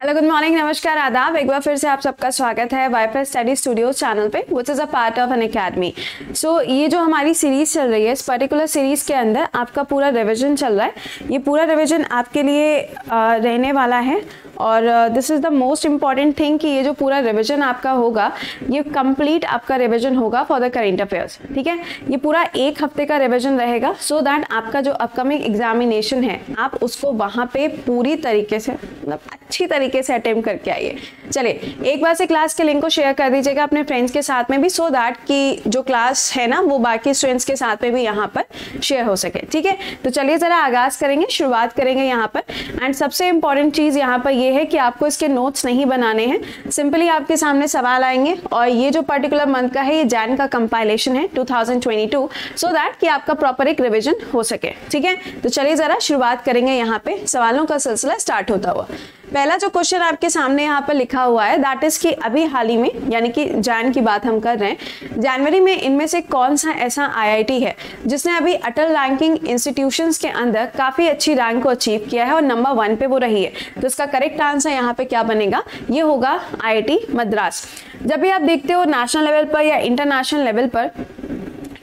Hello good morning नमस्कार आदाब एक बार फिर से आप सबका स्वागत है wi WiFi study studio channel पे which is a part of Unacademy so ये जो हमारी सीरीज़ चल रही है, इस पर्टिकुलर सीरीज़ के अंदर आपका पूरा रिवीजन चल रहा है। ये पूरा रिवीजन आपके लिए रहने वाला है। और this is the most important thing कि ये जो पूरा रिविजन आपका होगा, ये कंप्लीट आपका रिविजन होगा फॉर द करेंट अफेयर्स ठीक है? ये पूरा एक हफ़्ते का रिविजन रहेगा सो so दैट आपका जो अपकमिंग एग्जामिनेशन है, आप उसको वहाँ पे पूरी तरीके से मतलब अच्छी तरीके से अटेम्प्ट करके आइए। चलिए, एक बार से क्लास के लिंक को शेयर कर दीजिएगा अपने फ्रेंड्स के साथ में भी सो so दैट कि जो क्लास है ना, वो बाकी स्टूडेंट्स के साथ में भी यहाँ पर शेयर हो सके, ठीक है? तो चलिए ज़रा आगाज़ करेंगे, शुरुआत करेंगे यहाँ पर। एंड सबसे इंपॉर्टेंट चीज़ यहाँ पर ये ये है कि आपको इसके नोट्स नहीं बनाने हैं। सिंपली आपके सामने सवाल आएँगे, और ये जो पर्टिकुलर मंथ का है, ये जैन का कंपाइलेशन है 2022 सो दैट कि आपका प्रॉपर एक रिविजन हो सके, ठीक है? तो चलिए ज़रा शुरुआत करेंगे यहाँ पे। सवालों का सिलसिला स्टार्ट होता हुआ। पहला जो क्वेश्चन आपके सामने यहाँ पर लिखा हुआ है दैट इज़ कि अभी हाल ही में, यानी कि जैन की बात हम कर रहे हैं, जनवरी में इनमें से कौन सा ऐसा आईआईटी है, जिसने अभी अटल रैंकिंग इंस्टीट्यूशंस के अंदर काफ़ी अच्छी रैंक को अचीव किया है और नंबर वन पे वो रही है। तो इसका करेक्ट आंसर यहाँ पे क्या बनेगा? ये होगा आईआईटी मद्रास। जब भी आप देखते हो नेशनल लेवल पर या इंटरनेशनल लेवल पर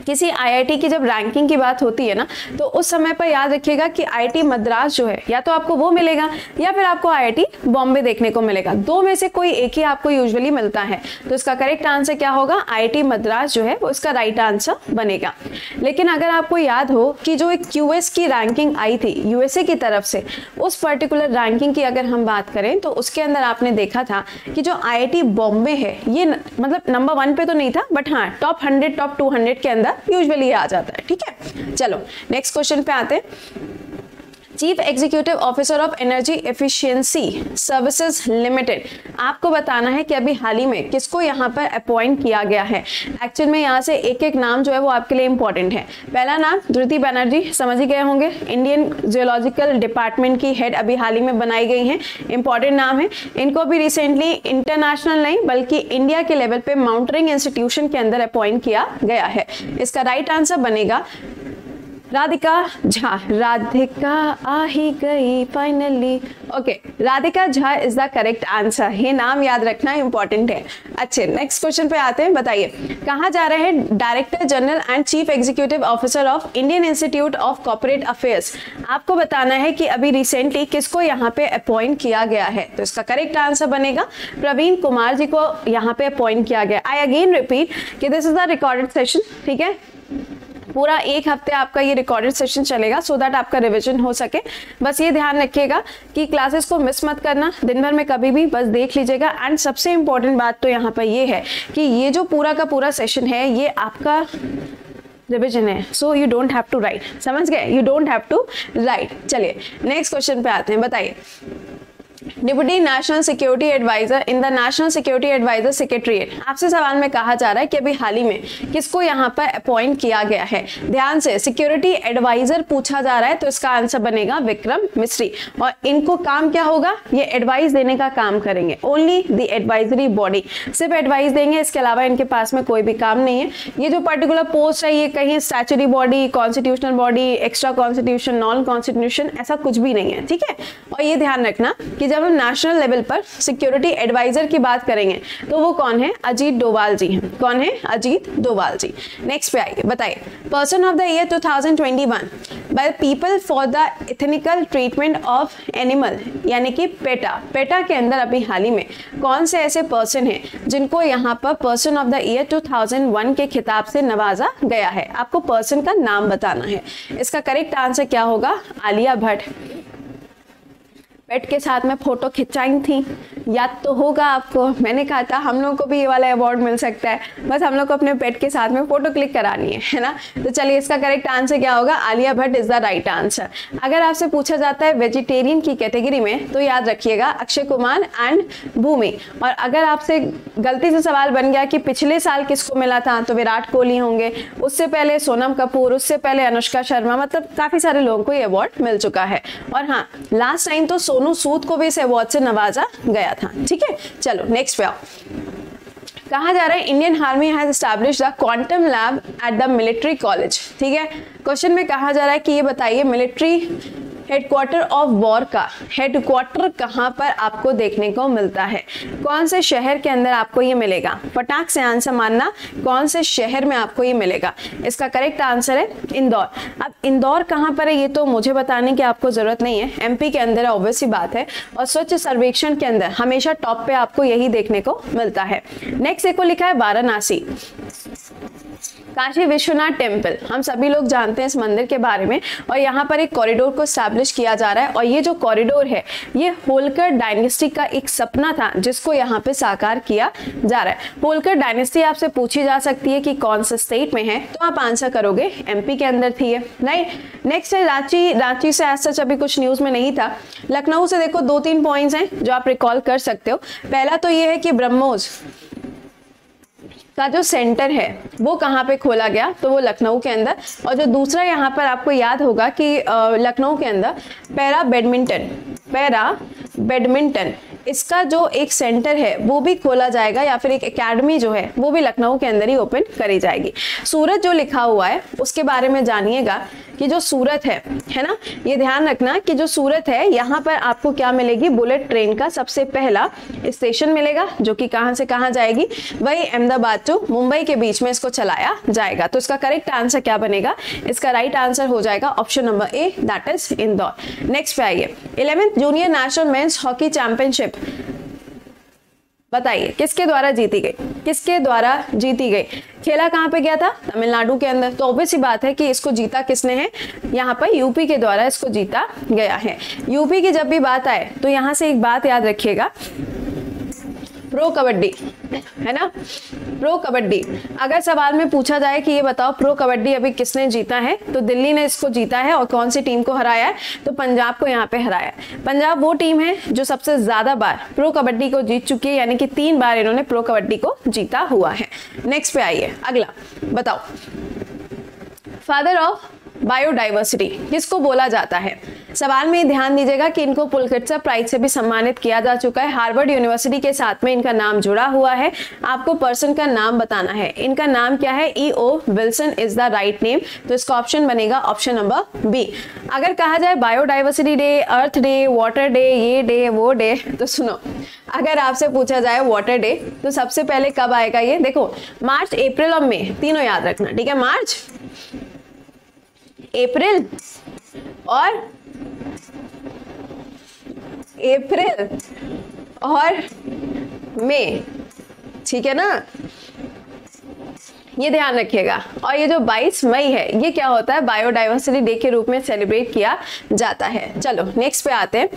किसी आईआईटी की जब रैंकिंग की बात होती है ना तो उस समय पर याद रखिएगा कि आईआईटी मद्रास जो है, या तो आपको वो मिलेगा, या फिर आपको आईआईटी बॉम्बे देखने को मिलेगा। दो में से कोई एक ही आपको यूजुअली मिलता है। तो इसका करेक्ट आंसर क्या होगा? आईआईटी मद्रास जो है, वो इसका राइट आंसर बनेगा। लेकिन अगर आपको याद हो कि जो एक क्यूएस की रैंकिंग आई थी यूएसए की तरफ़ से, उस पर्टिकुलर रैंकिंग की अगर हम बात करें तो उसके अंदर आपने देखा था कि जो आईआईटी बॉम्बे है, ये मतलब नंबर वन पे तो नहीं था बट हाँ top hundred top two hundred के अंदर यूजुअली आ जाता है ठीक है? चलो नेक्स्ट क्वेश्चन पे आते हैं। Chief executive officer of energy efficiency services limited, आपको बताना है कि अभी हाल ही में किसको यहाँ पर अपॉइंट किया गया है? एक्चुअल में यहाँ से एक एक नाम जो है वो आपके लिए इंपॉर्टेंट है। पहला नाम धृति बनर्जी, समझ ही गए होंगे। इंडियन जियोलॉजिकल डिपार्टमेंट की हेड अभी हाल ही में बनाई गई हैं। इंपॉर्टेंट नाम है। इनको भी रिसेंटली इंटरनेशनल नहीं, बल्कि इंडिया के लेवल पे माउंटरिंग इंस्टीट्यूशन के अंदर अपॉइंट किया गया है। इसका राइट आंसर बनेगा राधिका झा राधिका आ ही गई finally okay Radhika Jha is the correct answer ये नाम याद रखना इंपॉर्टेंट है. अच्छे नेक्स्ट क्वेश्चन पे आते हैं, बताइए। कहाँ जा रहे हैं? Director general and chief executive officer of Indian institute of corporate affairs आपको बताना है कि अभी रिसेंटली किसको यहाँ पे अपॉइंट किया गया है? तो इसका करेक्ट आंसर बनेगा। प्रवीण कुमार जी को यहाँ पे अपॉइंट किया गया। आई अगेन रिपीट कि this is the recorded session ठीक है? पूरा एक हफ़्ते आपका ये रिकॉर्डेड सेशन चलेगा सो so दैट आपका रिविजन हो सके। बस ये ध्यान रखिएगा कि क्लासेस को मिस मत करना, दिन भर में कभी भी बस देख लीजिएगा। एंड सबसे इंपॉर्टेंट बात तो यहाँ पर ये है कि ये जो पूरा का पूरा सेशन है, ये आपका रिविजन है। So you don't have to write समझ गए? You don't have to write चलिए नेक्स्ट क्वेश्चन पे आते हैं। बताइए। Deputy national security adviser in the national security adviser secretariat आपसे सवाल में कहा जा रहा है कि अभी हाल ही में किसको यहाँ पर अपॉइंट किया गया है? ध्यान से सिक्योरिटी एडवाइजर पूछा जा रहा है तो इसका आंसर बनेगा विक्रम मिश्री और इनको काम क्या होगा? ये एडवाइस देने का काम करेंगे। ओनली द एडवाइजरी बॉडी सिर्फ़ एडवाइस देंगे, इसके अलावा इनके पास में कोई भी काम नहीं है। ये जो पर्टिकुलर पोस्ट है, ये कहीं statutory body constitutional body extra constitution non constitution ऐसा कुछ भी नहीं है। ठीक है? और ये ध्यान रखना कि जब हम नेशनल लेवल पर सिक्योरिटी एडवाइजर की बात करेंगे तो वो कौन है? अजीत डोवाल जी हैं। कौन है? अजीत डोवाल जी। नेक्स्ट पे आइए, बताइए। Person of the year 2021 by people for the ethical treatment of animal यानी कि पेटा पेटा के अंदर अभी हाल ही में कौन से ऐसे पर्सन हैं जिनको यहाँ पर पर्सन ऑफ़ द ईयर 2001 के खिताब से नवाजा गया है? आपको पर्सन का नाम बताना है। इसका करेक्ट आंसर क्या होगा? आलिया भट्ट। पेट के साथ में फ़ोटो खिंचाई थी। याद तो होगा आपको। मैंने कहा था, हम लोग को भी ये वाला अवार्ड मिल सकता है। बस हम लोग को अपने पेट के साथ में फ़ोटो क्लिक करानी है है ना? तो चलिए, इसका करेक्ट आंसर क्या होगा? Alia Bhatt is the right answer अगर आपसे पूछा जाता है वेजिटेरियन की कैटेगरी में तो याद रखिएगा, अक्षय कुमार एंड भूमि। और अगर आपसे गलती से सवाल बन गया कि पिछले साल किसको मिला था तो विराट कोहली होंगे। उससे पहले सोनम कपूर, उससे पहले अनुष्का शर्मा मतलब काफ़ी सारे लोगों को ये अवार्ड मिल चुका है। और हाँ लास्ट टाइम तो सोनू सूद को भी इस अवार्ड से नवाजा गया था। ठीक है? चलो नेक्स्ट आओ कहा जा रहा है Indian army has establish the quantum lab at the military college ठीक है? क्वेश्चन में कहा जा रहा है कि ये बताइए मिलिट्री हेडक्वार्टर ऑफ़ वॉर का। हेडक्वार्टर कहाँ पर आपको देखने को मिलता है? कौन से शहर के अंदर आपको ये मिलेगा? फटाक से आंसर मानना, कौन से शहर में आपको ये मिलेगा? इसका करेक्ट आंसर है इंदौर। अब इंदौर कहाँ पर है ये तो मुझे बताने की आपको ज़रूरत नहीं है। एमपी के अंदर ऑब्वियस बात है। और स्वच्छ सर्वेक्षण के अंदर हमेशा टॉप पे आपको यही देखने को मिलता है। नेक्स्ट देखो लिखा है वाराणसी। काशी विश्वनाथ टेंपल हम सभी लोग जानते हैं इस मंदिर के बारे में, और यहाँ पर एक कॉरिडोर को स्टैब्लिश किया जा रहा है, और ये जो कॉरिडोर है, ये होलकर डायनेस्टी का एक सपना था, जिसको यहाँ पे साकार किया जा रहा है। होलकर डायनेस्टी आपसे पूछी जा सकती है कि कौन से स्टेट में है तो आप आंसर करोगे एमपी के अंदर थी राइट नेक्स्ट है रांची रांची से आज सच अभी कुछ न्यूज़ में नहीं था। लखनऊ से देखो दो तीन पॉइंट्स हैं, जो आप रिकॉल कर सकते हो। पहला तो ये है कि ब्रह्मोस का जो सेंटर है, वो कहाँ पे खोला गया? तो वो लखनऊ के अंदर। और जो दूसरा यहाँ पर आपको याद होगा कि लखनऊ के अंदर पैरा बैडमिंटन पैरा बैडमिंटन इसका जो एक सेंटर है, वो भी खोला जाएगा या फिर एक एकेडमी जो है, वो भी लखनऊ के अंदर ही ओपन करी जाएगी। सूरत जो लिखा हुआ है, उसके बारे में जानिएगा कि जो सूरत है है ना? ये ध्यान रखना कि जो सूरत है, यहाँ पर आपको क्या मिलेगी? बुलेट ट्रेन का सबसे पहला स्टेशन मिलेगा, जो कि कहाँ से कहाँ जाएगी? वही अहमदाबाद टू मुंबई के बीच में इसको चलाया जाएगा। तो इसका करेक्ट आंसर क्या बनेगा? इसका राइट आंसर हो जाएगा option number A that is Indore next पे आइए। Eleventh junior national men's hockey championship बताइए, किसके द्वारा जीती गई? किसके द्वारा जीती गई? खेला कहाँ पे गया था? तमिलनाडु के अंदर। तो ऑब्वियस बात है कि इसको जीता किसने है? यहाँ पर यूपी के द्वारा इसको जीता गया है। यूपी की जब भी बात आए तो यहाँ से एक बात याद रखिएगा। प्रो कबड्डी, है ना? प्रो कबड्डी। अगर सवाल में पूछा जाए कि ये बताओ, प्रो कबड्डी अभी किसने जीता है? तो दिल्ली ने इसको जीता है और कौन सी टीम को हराया है? तो पंजाब को यहाँ पे हराया है। पंजाब वो टीम है जो सबसे ज़्यादा बार प्रो कबड्डी को जीत चुकी है, यानी कि तीन बार इन्होंने प्रो कबड्डी को जीता हुआ है। नेक्स्ट पे आइए। अगला, बताओ। फादर ऑफ़ बायोडाइवर्सिटी किसको बोला जाता है? सवाल में ध्यान दीजिएगा कि इनको पुलकित्सर प्राइज से भी सम्मानित किया जा चुका है। हार्वर्ड यूनिवर्सिटी के साथ में इनका नाम जुड़ा हुआ है। आपको पर्सन का नाम बताना है। इनका नाम क्या है? E O Wilson is the right name तो इसका ऑप्शन बनेगा ऑप्शन नंबर बी अगर कहा जाए biodiversity day earth day water day ये डे वो डे तो सुनो। अगर आपसे पूछा जाए वाटर डे तो सबसे पहले कब आएगा ये? देखो, मार्च, अप्रैल और मई, तीनों याद रखना, ठीक है? मार्च, अप्रैल और अप्रैल और मई, ठीक है ना? ये ध्यान रखिएगा। और ये जो 22 मई है, ये क्या होता है? बायोडाइवर्सिटी डे के रूप में सेलिब्रेट किया जाता है। चलो नेक्स्ट पे आते हैं।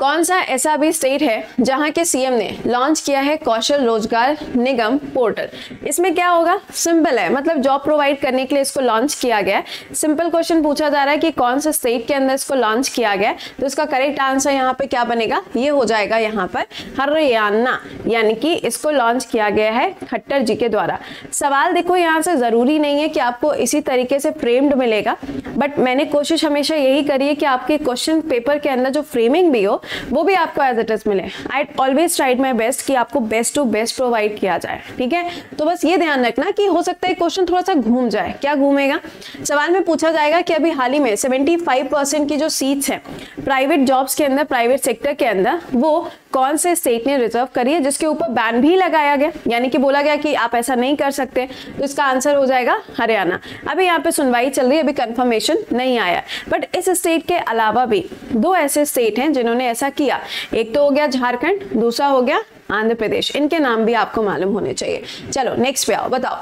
कौन सा ऐसा भी स्टेट है जहाँ के सीएम ने लॉन्च किया है कौशल रोज़गार निगम पोर्टल? इसमें क्या होगा? सिंपल है। मतलब जॉब प्रोवाइड करने के लिए इसको लॉन्च किया गया सिंपल क्वेश्चन पूछा जा रहा है कि कौन सा स्टेट के अंदर इसको लॉन्च किया गया तो इसका करेक्ट आंसर यहाँ पे क्या बनेगा? ये हो जाएगा यहाँ पर, हरियाणा, यानी कि इसको लॉन्च किया गया है खट्टर जी के द्वारा। सवाल देखो, यहाँ से ज़रूरी नहीं है कि आपको इसी तरीके से फ्रेम्ड मिलेगा बट मैंने कोशिश हमेशा यही करी है कि आपके क्वेश्चन पेपर के अंदर जो फ्रेमिंग भी हो वो भी आपको एज इट इज़ मिले। I always tried my best कि आपको बेस्ट टू बेस्ट प्रोवाइड किया जाए, ठीक है? तो बस ये ध्यान रखना कि हो सकता है क्वेश्चन थोड़ा सा घूम जाए। क्या घूमेगा? सवाल में पूछा जाएगा कि अभी हाल ही में 75 परसेंट की जो सीट्स हैं प्राइवेट जॉब्स के अंदर प्राइवेट सेक्टर के अंदर, वो कौन से स्टेट ने रिज़र्व करी है, जिसके ऊपर बैन भी लगाया गया? यानी कि बोला गया कि आप ऐसा नहीं कर सकते। तो इसका आंसर हो जाएगा हरियाणा। अभी यहाँ पे सुनवाई चल रही है, अभी कंफर्मेशन नहीं आया। बट इस स्टेट के अलावा भी दो ऐसे स्टेट हैं जिन्होंने ऐसा किया। एक तो हो गया झारखंड, दूसरा हो गया आंध्र प्रदेश। इनके नाम भी आपको मालूम होने चाहिए। चलो नेक्स्ट पे आओ, बताओ।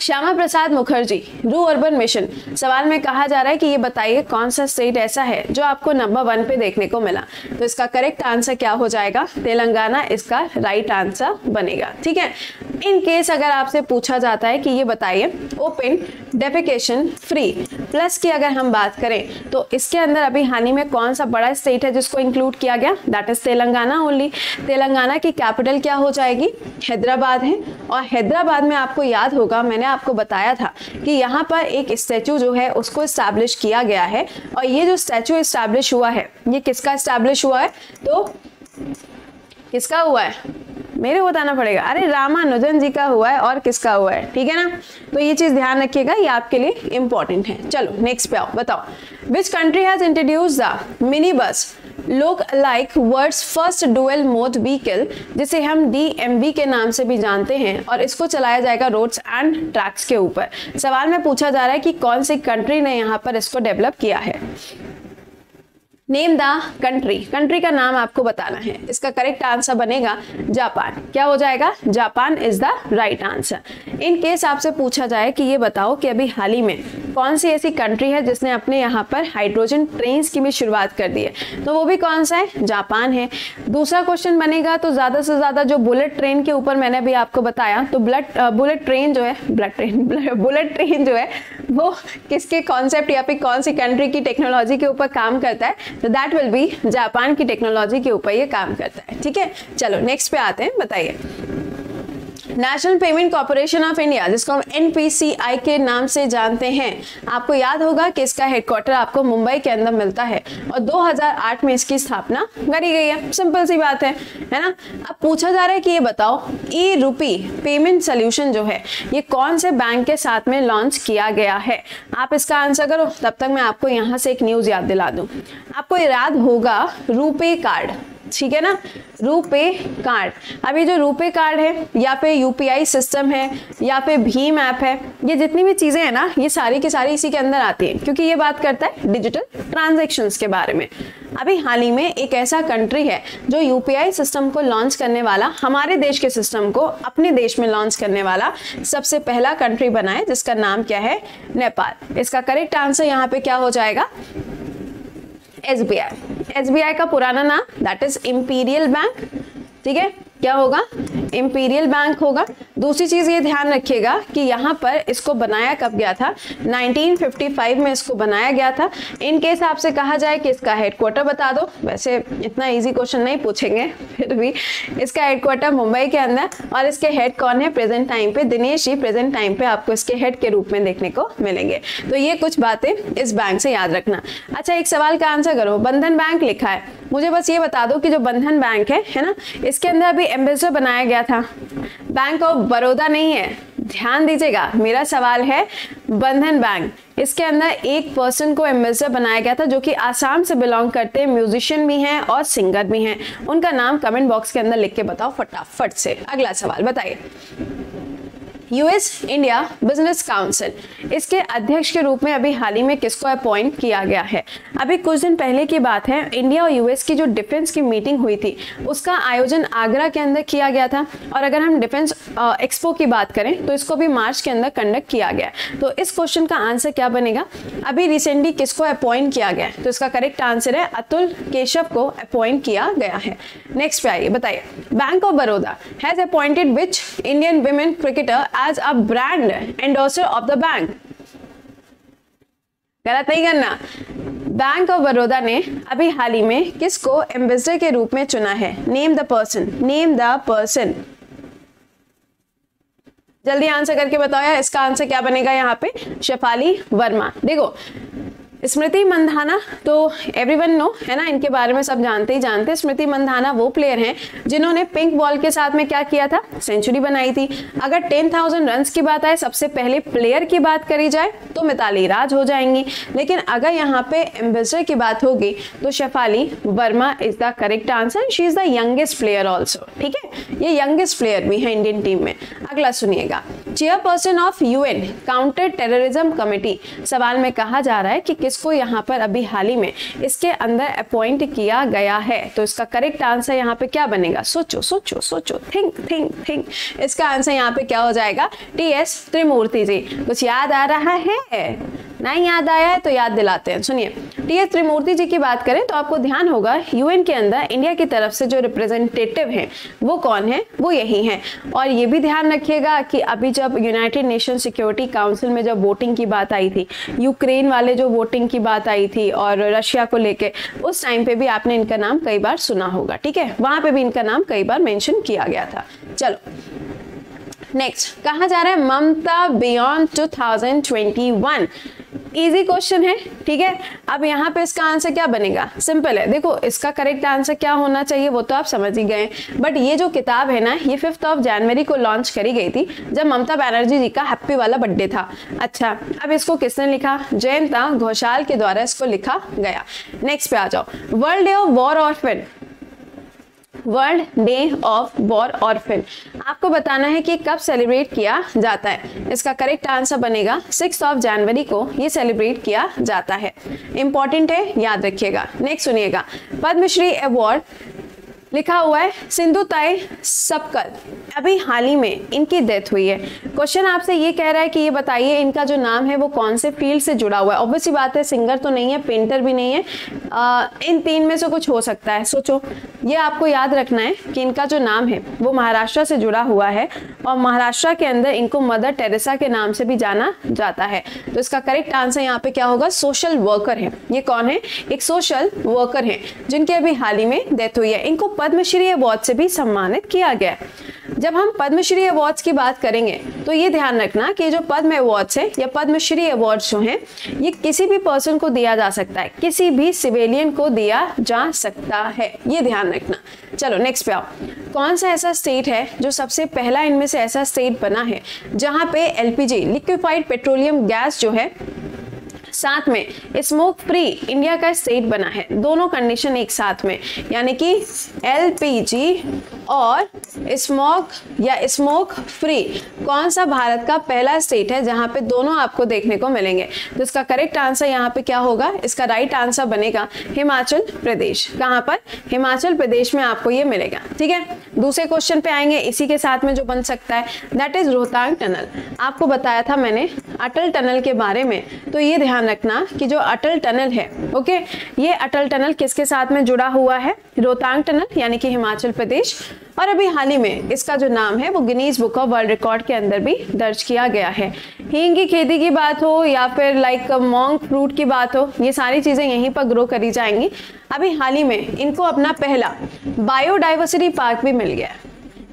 श्यामा प्रसाद मुखर्जी, रू अर्बन मिशन। सवाल में कहा जा रहा है कि ये बताइए, कौन सा स्टेट ऐसा है जो आपको नंबर वन पे देखने को मिला? तो इसका करेक्ट आंसर क्या हो जाएगा? तेलंगाना, इसका राइट आंसर बनेगा। ठीक है? इन केस अगर आपसे पूछा जाता है कि ये बताइए ओपन डेफिकेशन फ्री प्लस की अगर हम बात करें तो इसके अंदर अभी हानि में कौन सा बड़ा स्टेट है जिसको इंक्लूड किया गया? That is Telangana only Telangana की कैपिटल क्या हो जाएगी? हैदराबाद है। और हैदराबाद में आपको याद होगा, मैंने आपको बताया था कि यहाँ पर एक स्टैचू जो है, उसको इस्टेब्लिश किया गया है। और ये जो स्टैचू इस्टेब्लिश हुआ है, ये किसका इस्टेब्लिश हुआ है? तो किसका हुआ है? मेरे को बताना पड़ेगा। अरे रामानुजन जी का हुआ है और किसका हुआ है? ठीक है ना? तो ये चीज़ ध्यान रखिएगा, ये आपके लिए इंपॉर्टेंट है। चलो नेक्स्ट पे आओ, बताओ। Which country has introduce the mini bus look like world's first dual mode vehicle जिसे हम डी के नाम से भी जानते हैं, और इसको चलाया जाएगा रोड्स एंड ट्रैक्स के ऊपर। सवाल में पूछा जा रहा है कि कौन सी कंट्री ने यहाँ पर इसको डेवलप किया है? नेम द कंट्री कंट्री का नाम आपको बताना है। इसका करेक्ट आंसर बनेगा जापान। क्या हो जाएगा? Japan is the right answer in case आपसे पूछा जाए कि ये बताओ कि अभी हाल ही में कौन सी ऐसी कंट्री है जिसने अपने यहाँ पर हाइड्रोजन ट्रेन की भी शुरुआत कर दी है? तो वो भी कौन सा है? जापान है। दूसरा क्वेश्चन बनेगा तो ज़्यादा से ज़्यादा जो बुलेट ट्रेन के ऊपर मैंने अभी आपको बताया तो ब्लड बुलेट ट्रेन जो है ब्लड ट्रेन बुलेट ट्रेन जो है, वो किसके कॉन्सेप्ट या फिर कौन सी कंट्री की टेक्नोलॉजी के ऊपर काम करता है? तो दैट विल बी जापान की टेक्नोलॉजी के ऊपर ये काम करता है। ठीक है? चलो नेक्स्ट पे आते हैं, बताइए। National payment corporation of India जिसको हम एनपीसीआई के नाम से जानते हैं, आपको याद होगा कि इसका हेडक्वार्टर आपको मुंबई के अंदर मिलता है और 2008 में इसकी स्थापना करी गई है। सिंपल सी बात है है ना? अब पूछा जा रहा है कि ये बताओ ई रूपी पेमेंट सोल्यूशन जो है, ये कौन से बैंक के साथ में लॉन्च किया गया है? आप इसका आंसर करो, तब तक मैं आपको यहाँ से एक न्यूज़ याद दिला दूँ। आपको याद होगा रूपे कार्ड ठीक है ना? रूपे कार्ड। अभी जो रूपे कार्ड है, या फिर यूपीआई सिस्टम है, या फिर भीम ऐप है, ये जितनी भी चीज़ें हैं ना, ये सारी की सारी इसी के अंदर आती हैं, क्योंकि ये बात करता है डिजिटल ट्रांजेक्शन्स के बारे में। अभी हाल ही में एक ऐसा कंट्री है, जो यूपीआई सिस्टम को लॉन्च करने वाला, हमारे देश के सिस्टम को, अपने देश में लॉन्च करने वाला सबसे पहला कंट्री बना है जिसका नाम क्या है? नेपाल। इसका करेक्ट आंसर यहाँ पे क्या हो जाएगा? S B I S B I का पुराना नाम दैट इज़ इंपीरियल बैंक ठीक है? क्या होगा? इंपीरियल बैंक होगा। दूसरी चीज़ ये ध्यान रखिएगा कि यहाँ पर इसको बनाया कब गया था? 1955 में इसको बनाया गया था। इन केस आपसे कहा जाए कि इसका हेडक्वार्टर बता दो। वैसे इतना इजी क्वेश्चन नहीं पूछेंगे, फिर भी। इसका हेडक्वार्टर मुंबई के अंदर और इसके हेड कौन है? प्रेजेंट टाइम पे दिनेश जी प्रेजेंट टाइम पे आपको इसके हेड के रूप में देखने को मिलेंगे। तो ये कुछ बातें इस बैंक से याद रखना। अच्छा एक सवाल का आंसर करो। बंधन बैंक लिखा है। मुझे बस ये बता दो कि जो बंधन बैंक है है ना? इसके अंदर अभी एम्बेसडर बनाया गया था। बैंक ऑफ़ बड़ौदा नहीं है। ध्यान दीजिएगा, मेरा सवाल है बंधन बैंक। इसके अंदर एक पर्सन को एम्बेसडर बनाया गया था जो कि आसाम से बिलोंग करते हैं म्यूजिशियन भी हैं और सिंगर भी हैं। उनका नाम कमेंट बॉक्स के अंदर लिख के बताओ फटाफट से। अगला सवाल, बताइए। यूएस इंडिया बिज़नेस काउंसिल इसके अध्यक्ष के रूप में अभी हाल ही में किसको अपॉइंट किया गया है? अभी कुछ दिन पहले की बात है इंडिया और यूएस की जो डिफेंस की मीटिंग हुई थी, उसका आयोजन आगरा के अंदर किया गया था। और अगर हम डिफेंस एक्सपो की बात करें तो इसको भी मार्च के अंदर कंडक्ट किया गया तो इस क्वेश्चन का आंसर क्या बनेगा? अभी रिसेंटली किसको अपॉइंट किया गया तो इसका करेक्ट आंसर है, अतुल केशव को अपॉइंट किया गया है। नेक्स्ट पे आइए, बताइए। Bank of Baroda has appointed which Indian women cricketer as a brand endorser of the bank गलत नहीं करना। बैंक ऑफ़ बड़ौदा ने अभी हाल ही में किसको एम्बेसडर के रूप में चुना है? Name the person name the person जल्दी आंसर करके बताओ यार, इसका आंसर क्या बनेगा यहाँ पे? शेफाली वर्मा। देखो स्मृति मंधाना तो एवरीवन नो है ना? इनके बारे में सब जानते ही जानते स्मृति मंधाना वो प्लेयर हैं जिन्होंने पिंक बॉल के साथ में क्या किया था? सेंचुरी बनाई थी। अगर टेन थाउज़ेंड रन की बात आए, सबसे पहले प्लेयर की बात करी जाए तो मिताली राज हो जाएँगी। लेकिन अगर यहाँ पे एम्बेसडर की बात होगी तो Shefali Verma is the correct answer she is the youngest player also ठीक है? ये यंगेस्ट प्लेयर भी है इंडियन टीम में। अगला सुनिएगा। Chairperson of UN counter terrorism committee सवाल में कहा जा रहा है कि किसको यहाँ पर अभी हाल ही में इसके अंदर अपॉइंट किया गया है। तो इसका करेक्ट आंसर यहाँ पे क्या बनेगा? सोचो सोचो सोचो। थिंक थिंक थिंक इसका आंसर यहाँ पे क्या हो जाएगा? टी एस त्रिमूर्ति जी, कुछ याद आ रहा है? नहीं याद आया है तो याद दिलाते हैं। सुनिए, टी एस त्रिमूर्ति जी की बात करें तो आपको ध्यान होगा, यूएन के अंदर, इंडिया की तरफ़ से जो रिप्रेजेंटेटिव हैं, वो कौन है? वो यही हैं। और ये भी ध्यान रखिएगा कि अभी जब यूनाइटेड नेशन सिक्योरिटी काउंसिल में जब वोटिंग की बात आई थी यूक्रेन वाले जो वोटिंग की बात आई थी, और रशिया को लेके, उस टाइम पे भी आपने इनका नाम कई बार सुना होगा, ठीक है? वहाँ पे भी इनका नाम कई बार मैंशन किया गया था। चलो नेक्स्ट कहा जा रहा है? ममता बियॉन्ड 2021 इजी क्वेश्चन है, ठीक है? अब यहाँ पे इसका आंसर क्या बनेगा? सिंपल है। देखो, इसका करेक्ट आंसर क्या होना चाहिए, वो तो आप समझ ही गए बट ये जो किताब है ना, ये फिफ्थ ऑफ़ जनवरी को लॉन्च करी गई थी, जब ममता बनर्जी जी का हैप्पी वाला बर्थडे था। अच्छा अब इसको किसने लिखा? जयंता घोषाल के द्वारा इसको लिखा गया। नेक्स्ट पे आ जाओ। World day of war orphan world day of war orphan आपको बताना है कि कब सेलिब्रेट किया जाता है। इसका करेक्ट आंसर बनेगा सिक्स ऑफ़ जनवरी को ये सेलिब्रेट किया जाता है। इंपॉर्टेंट है, याद रखिएगा। नेक्स्ट सुनिएगा। पद्मश्री अवार्ड लिखा हुआ है सिंधु ताई सबकल अभी हाल ही में इनकी डेथ हुई है। क्वेश्चन आपसे ये कह रहा है कि ये बताइए इनका जो नाम है वो कौन से फ़ील्ड से जुड़ा हुआ है? ऑब्वियसली बात है सिंगर तो नहीं है पेंटर भी नहीं है। आ, इन तीन में से कुछ हो सकता है। सोचो ये आपको याद रखना है कि इनका जो नाम है वो महाराष्ट्र से जुड़ा हुआ है और महाराष्ट्र के अंदर इनको मदर टेरेसा के नाम से भी जाना जाता है। तो इसका करेक्ट आंसर यहाँ पे क्या होगा? सोशल वर्कर है। ये कौन है? एक सोशल वर्कर है जिनकी अभी हाल ही में डेथ हुई है। इनको पद्मश्री अवार्ड से भी सम्मानित किया गया। जब हम पद्मश्री अवार्ड्स की बात करेंगे तो ये ध्यान रखना कि जो पद्म अवार्ड्स है या पद्मश्री अवार्ड्स जो हैं, ये किसी भी पर्सन को दिया जा सकता है। किसी भी सिविलियन को दिया जा सकता है। ये ध्यान रखना। चलो नेक्स्ट पे आओ। कौन सा ऐसा स्टेट है जो सबसे पहला इनमें से ऐसा स्टेट बना है, जहाँ पे एलपीजी लिक्विफाइड पेट्रोलियम गैस जो है साथ में। स्मोक फ्री इंडिया का स्टेट बना है। दोनों कंडीशन एक साथ में। यानी कि एलपीजी और स्मोक या स्मोक फ्री कौन सा भारत का पहला स्टेट है जहाँ पे दोनों आपको देखने को मिलेंगे? तो इसका करेक्ट आंसर यहाँ पे क्या होगा? इसका राइट आंसर बनेगा हिमाचल प्रदेश। कहाँ पर? हिमाचल प्रदेश में आपको ये मिलेगा। ठीक है? दूसरे क्वेश्चन पे आएँगे। इसी के साथ में जो बन सकता है दैट इज़ रोहतांग टनल आपको बताया था मैंने अटल टनल के बारे में। तो ये ध्यान रखना कि जो अटल टनल है, ओके? ये अटल टनल किसके साथ में जुड़ा हुआ है? रोहतांग टनल, यानी कि हिमाचल प्रदेश। और अभी हाल ही में इसका जो नाम है, वो Guinness book of world record के अंदर भी दर्ज किया गया है। हींग की खेती की बात हो, या फिर लाइक मॉन्ग फ्रूट की बात हो, ये सारी चीज़ें यहीं पर ग्रो करी जाएँगी। अभी हाल ही में इनको अपना पहला बायोडाइवर्सिटी पार्क भी मिल गया।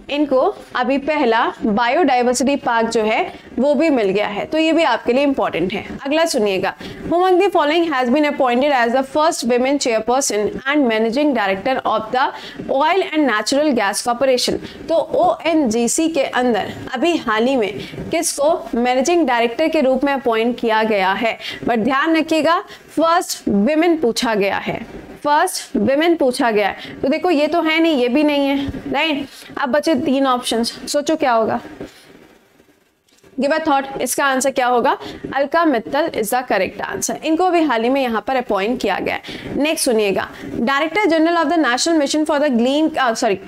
इनको अभी पहला बायोडाइवर्सिटी पार्क जो है वो भी मिल गया है। तो ये भी आपके लिए इंपॉर्टेंट है। अगला सुनिएगा। Who among the following has been appointed as the first women chairperson and managing director of the oil and natural gas corporation तो ओएनजीसी के अंदर, अभी हाल ही में किसको मैनेजिंग डायरेक्टर के रूप में अपॉइंट किया गया है? बट ध्यान रखिएगा फ़र्स्ट विमेन पूछा गया है। फ़र्स्ट विमेन पूछा गया है। तो देखो, ये तो है नहीं, ये भी नहीं है राइट अब बचे तीन ऑप्शन सोचो क्या होगा। गिव अ थॉट इसका आंसर क्या होगा? Alka Mittal is the correct answer इनको भी हाल ही में यहाँ पर अपॉइंट किया गया है। नेक्स्ट सुनिएगा। Director general of the national mission for the glean sorry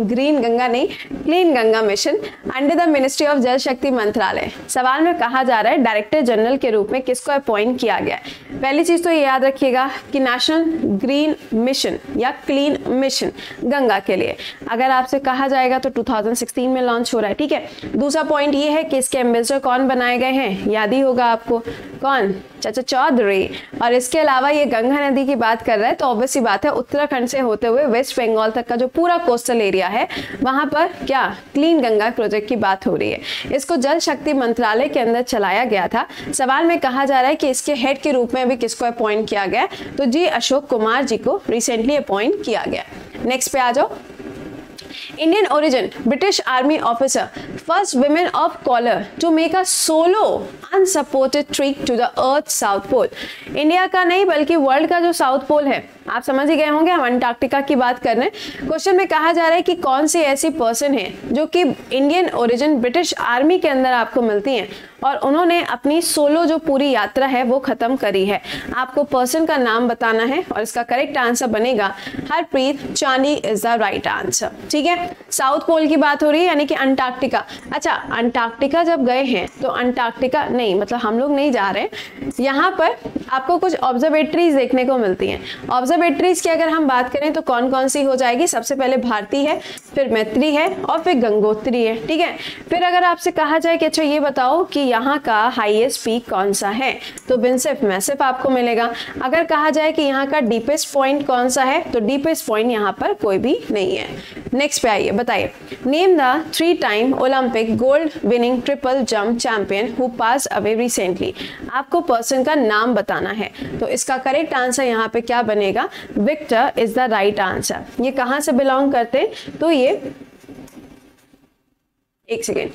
green Ganga नहीं, clean Ganga mission under the ministry of Jal Shakti मंत्रालय सवाल में कहा जा रहा है डायरेक्टर जनरल के रूप में किसको अपॉइंट किया गया पहली चीज़ तो ये याद रखिएगा कि नेशनल ग्रीन मिशन या क्लीन मिशन गंगा के लिए। अगर आपसे कहा जाएगा तो 2016 में लॉन्च हो रहा है, ठीक है? दूसरा पॉइंट ये है कि इसके एम्बेसडर कौन बनाए गए हैं? याद ही होगा आपको। कौन? चाचा चौधरी। और इसके अलावा ये गंगा नदी की बात कर रहा है तो ऑब्वियसली बात है उत्तराखंड से होते हुए वेस्ट बंगाल तक का जो पूरा कोस्टल एरिया है वहाँ पर क्या क्लीन गंगा प्रोजेक्ट की बात हो रही है। इसको जल शक्ति मंत्रालय के अंदर चलाया गया था। सवाल में कहा जा रहा है कि इसके हेड के रूप में भी किसको अपॉइंट किया गया तो जी अशोक कुमार जी को रिसेंटली अपॉइंट किया गया नेक्स्ट पे आ जाओ। Indian origin British army officer, first women of color to make a solo unsupported trek to the earth South Pole. India का नहीं, बल्कि वर्ल्ड का जो साउथ पोल है। आप समझ ही गए होंगे, हम अंटार्कटिका की बात कर रहे हैं। क्वेश्चन में कहा जा रहा है कि कौन सी ऐसी पर्सन है जो कि इंडियन ओरिजिन ब्रिटिश आर्मी के अंदर आपको मिलती हैं? और उन्होंने अपनी सोलो जो पूरी यात्रा है, वो खत्म करी है। आपको पर्सन का नाम बताना है और इसका करेक्ट आंसर बनेगा हरप्रीत चांदी इज़ द राइट आंसर ठीक है? साउथ पोल की बात हो रही है, यानी कि अंटार्कटिका अच्छा अंटार्कटिका जब गए हैं तो अंटार्कटिका नहीं मतलब हम लोग नहीं जा रहे यहाँ पर आपको कुछ ऑब्जर्वेटरीज देखने को मिलती हैं। ऑब्जर्वेटरीज की अगर हम बात करें तो कौन कौन सी हो जाएगी? सबसे पहले भारती है, फिर मैत्री है और फिर गंगोत्री है। ठीक है? फिर अगर आपसे कहा जाए कि अच्छा ये बताओ कि यहाँ का हाईएस्ट पीक कौन सा है? तो बिनसिफ मैसिफ आपको मिलेगा। अगर कहा जाए कि यहाँ का डीपेस्ट पॉइंट कौन सा है तो डीपेस्ट पॉइंट यहाँ पर कोई भी नहीं है। नेक्स्ट पे आइए, बताइए। Name the three time Olympic gold winning triple jump champion who pass away recently आपको पर्सन का नाम बताना है। तो इसका करेक्ट आंसर यहाँ पे क्या बनेगा? Victor is the right answer ये कहाँ से बिलोंग करते? तो ये एक second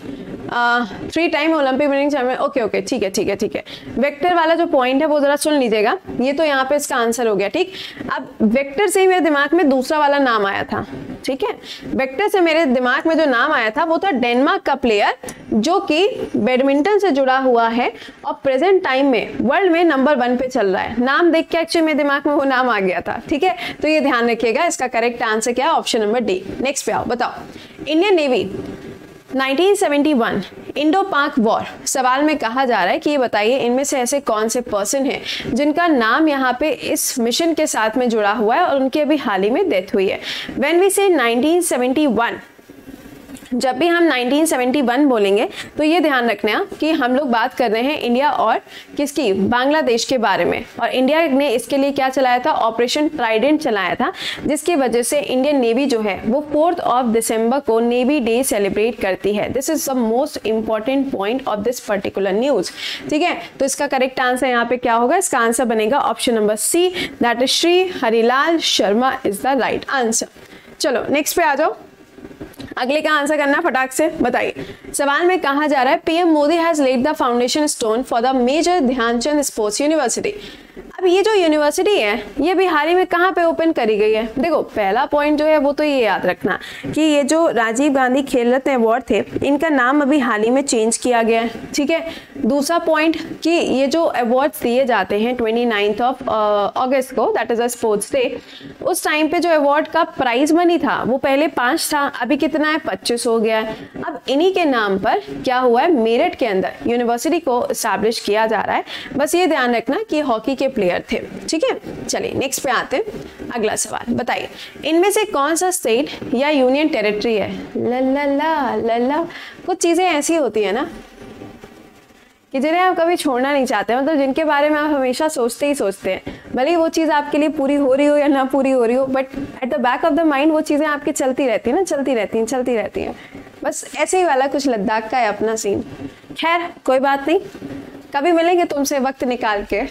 three time Olympic winning champion okay okay ठीक है ठीक है ठीक है. वेक्टर वाला जो पॉइंट है, वो जरा सुन लीजिएगा. ये तो यहाँ पे इसका आंसर हो गया, ठीक? अब वेक्टर से ही मेरे दिमाग में दूसरा वाला नाम आया था, ठीक है? वेक्टर से मेरे दिमाग में जो नाम आया था, वो था डेनमार्क का प्लेयर जो कि बैडमिंटन से जुड़ा हुआ है और प्रेजेंट टाइम में वर्ल्ड में नंबर वन पे चल रहा है. नाम देख के एक्चुअली मेरे दिमाग में वो नाम आ गया था, ठीक है? तो ये ध्यान रखिएगा, इसका करेक्ट आंसर क्या ऑप्शन नंबर डी नेक्स्ट पे आओ, बताओ. Indian navy 1971 Indo Pak war. सवाल में कहा जा रहा है कि ये बताइए, इनमें से ऐसे कौन से पर्सन हैं जिनका नाम यहाँ पे इस मिशन के साथ में जुड़ा हुआ है और उनकी अभी हाल ही में डेथ हुई है? व्हेन वी से 1971 जब भी हम 1971 बोलेंगे तो ये ध्यान रखना कि हम लोग बात कर रहे हैं इंडिया और किसकी? बांग्लादेश के बारे में। और इंडिया ने इसके लिए क्या चलाया था? ऑपरेशन ट्राइडेंट चलाया था, जिसकी वजह से इंडियन नेवी जो है, वो फोर्थ ऑफ़ दिसंबर को नेवी डे सेलिब्रेट करती है। This is the most important point of this particular news ठीक है? तो इसका करेक्ट आंसर यहाँ पे क्या होगा? इसका आंसर बनेगा option number C that is Shri Harilal Sharma is the right answer चलो नेक्स्ट पे आ जाओ। अगले का आंसर करना फटाक से, बताइए। सवाल में कहा जा रहा है, PM Modi has laid the foundation stone for the major Dhyanchand sports university ये जो यूनिवर्सिटी है, ये ही में कहाँ पे ओपन करी गई है? देखो, पहला पॉइंट जो है वो तो ये याद रखना कि ये जो राजीव गांधी खेल रत्न अवार्ड थे, इनका नाम अभी हाल ही में चेंज किया गया है, ठीक है? दूसरा पॉइंट कि ये जो अवार्ड दिए जाते हैं ट्वेंटी नाइन्थ ऑफ़ अगस्त को that is a sports day उस टाइम पे जो अवार्ड का प्राइज मनी था, वो पहले पाँच था, अभी कितना है? पच्चीस हो गया है। अब इन्हीं के नाम पर क्या हुआ है? मेरठ के अंदर यूनिवर्सिटी को इस्टेब्लिश किया जा रहा है। बस ये ध्यान रखना कि हॉकी के प्लेयर थे। ठीक है? चलिए नेक्स्ट पे आते हैं। अगला सवाल, बताइए, इनमें से कौन सा स्टेट या यूनियन टेरिटरी है? लल्ला लल्ला कुछ चीज़ें ऐसी होती है ना, कि जिन्हें आप कभी छोड़ना नहीं चाहते। मतलब जिनके बारे में आप हमेशा सोचते ही सोचते हैं। भले ही वो चीज़ आपके लिए पूरी हो रही हो या ना पूरी हो रही हो but at the back of the mind वो चीज़ें आपकी चलती रहती हैं ना, चलती रहती हैं, चलती रहती हैं। बस ऐसे ही वाला कुछ लद्दाख का है अपना सीन खैर, कोई बात नहीं। कभी मिलेंगे तुमसे वक्त निकाल के।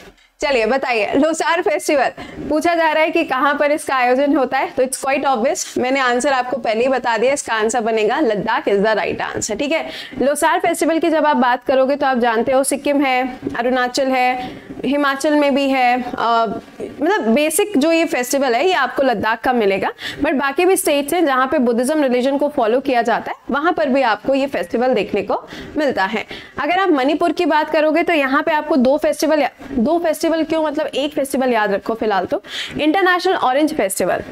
चलिए, बताइए। लोसार फेस्टिवल। पूछा जा रहा है कि कहाँ पर इसका आयोजन होता है तो इट्स क्वाइट ऑब्वियस मैंने आंसर आपको पहले ही बता दिया, इसका आंसर बनेगा, Ladakh is the right answer ठीक है? लोसार फेस्टिवल की जब आप बात करोगे तो आप जानते हो सिक्किम है, अरुणाचल है हिमाचल में भी है मतलब बेसिक जो ये फेस्टिवल है, ये आपको लद्दाख का मिलेगा। बट बाकी भी स्टेट्स हैं जहाँ पे बुद्धिज्म रिलीजन को फॉलो किया जाता है, वहाँ पर भी आपको ये फेस्टिवल देखने को मिलता है। अगर आप मणिपुर की बात करोगे तो यहाँ पे आपको दो फेस्टिवल दो फेस्टिवल क्यों मतलब एक फेस्टिवल याद रखो फ़िलहाल तो। इंटरनेशनल ऑरेंज फेस्टिवल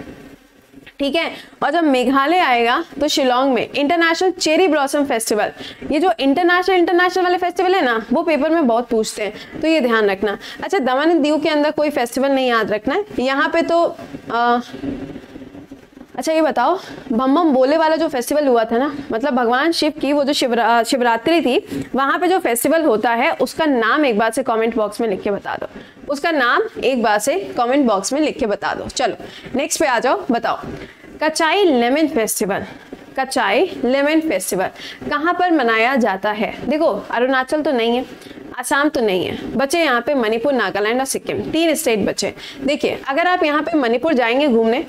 ठीक है? और जब मेघालय आएगा तो शिलोंग में इंटरनेशनल चेरी ब्लॉसम फेस्टिवल ये जो इंटरनेशनल इंटरनेशनल वाले फेस्टिवल है ना वो पेपर में बहुत पूछते हैं तो ये ध्यान रखना। अच्छा दमन दीव के अंदर कोई फेस्टिवल नहीं याद रखना है? यहाँ पे तो आ, अच्छा ये बताओ बम बम बोले वाला जो फेस्टिवल हुआ था ना मतलब भगवान शिव की वो जो शिवरा, शिवरात्रि थी, वहाँ पे जो फेस्टिवल होता है, उसका नाम एक बार से कमेंट बॉक्स में लिख के बता दो। उसका नाम एक बार से कमेंट बॉक्स में लिख के बता दो। चलो नेक्स्ट पे आ जाओ, बताओ। Kachai lemon festival Kachai lemon festival कहाँ पर मनाया जाता है? देखो, अरुणाचल तो नहीं है, आसाम तो नहीं है, बचे यहाँ पे मणिपुर, नागालैंड और सिक्किम, तीन स्टेट बचे। देखिए, अगर आप यहाँ पे मणिपुर जाएँगे घूमने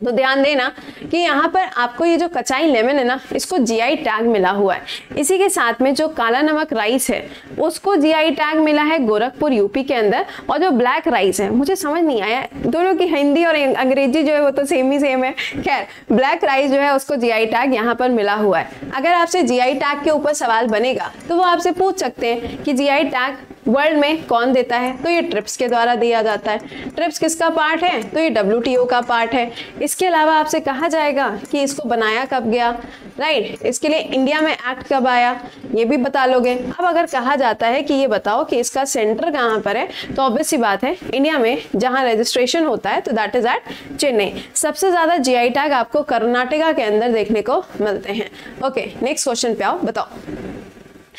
तो ध्यान देना कि यहाँ पर आपको ये जो कचाई लेमन है ना, इसको जीआई टैग मिला हुआ है। इसी के साथ में जो काला नमक राइस है, उसको जीआई टैग मिला है गोरखपुर यूपी के अंदर और जो ब्लैक राइस है, मुझे समझ नहीं आया। दोनों की हिंदी और अंग्रेज़ी जो है वो तो सेम ही सेम है। खैर ब्लैक राइस जो है, उसको जीआई टैग यहाँ पर मिला हुआ है। अगर आपसे जीआई टैग के ऊपर सवाल बनेगा तो वो आपसे पूछ सकते हैं कि जीआई टैग वर्ल्ड में कौन देता है? तो ये ट्रिप्स के द्वारा दिया जाता है। ट्रिप्स किसका पार्ट है? तो ये डब्ल्यू का पार्ट है। इसके अलावा आपसे कहा जाएगा कि इसको बनाया कब गया? राइट, इसके लिए इंडिया में एक्ट कब आया? ये भी बता लोगे। अब अगर कहा जाता है कि ये बताओ कि इसका सेंटर कहाँ पर है तो ऑब्वियस सी बात है, इंडिया में जहाँ रजिस्ट्रेशन होता है तो दैट इज़ एट चेन्नई सबसे ज़्यादा जीआई टैग आपको कर्नाटका के अंदर देखने को मिलते हैं। ओके नेक्स्ट क्वेश्चन पे आओ, बताओ।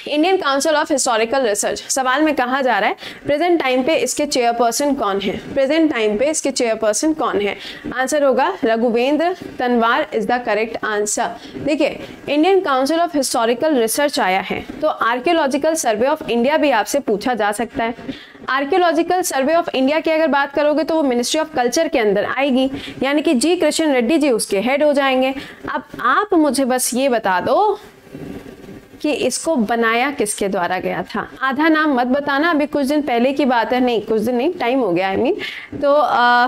Indian council of historical research सवाल में कहा जा रहा है प्रेजेंट टाइम पे इसके चेयरपर्सन कौन है? प्रेजेंट टाइम पे इसके चेयरपर्सन कौन है? आंसर होगा Raghuvendra Tanwar is the correct answer देखिए Indian council of historical research आया है तो आर्कियोलॉजिकल सर्वे ऑफ़ इंडिया भी आपसे पूछा जा सकता है। आर्कियोलॉजिकल सर्वे ऑफ़ इंडिया की अगर बात करोगे तो वो मिनिस्ट्री ऑफ़ कल्चर के अंदर आएगी, यानी कि जी कृष्ण रेड्डी जी उसके हेड हो जाएँगे। अब आप मुझे बस ये बता दो कि इसको बनाया किसके द्वारा गया था? आधा नाम मत बताना अभी कुछ दिन पहले की बात है। नहीं कुछ दिन नहीं टाइम हो गया आई I मीन mean, तो आ,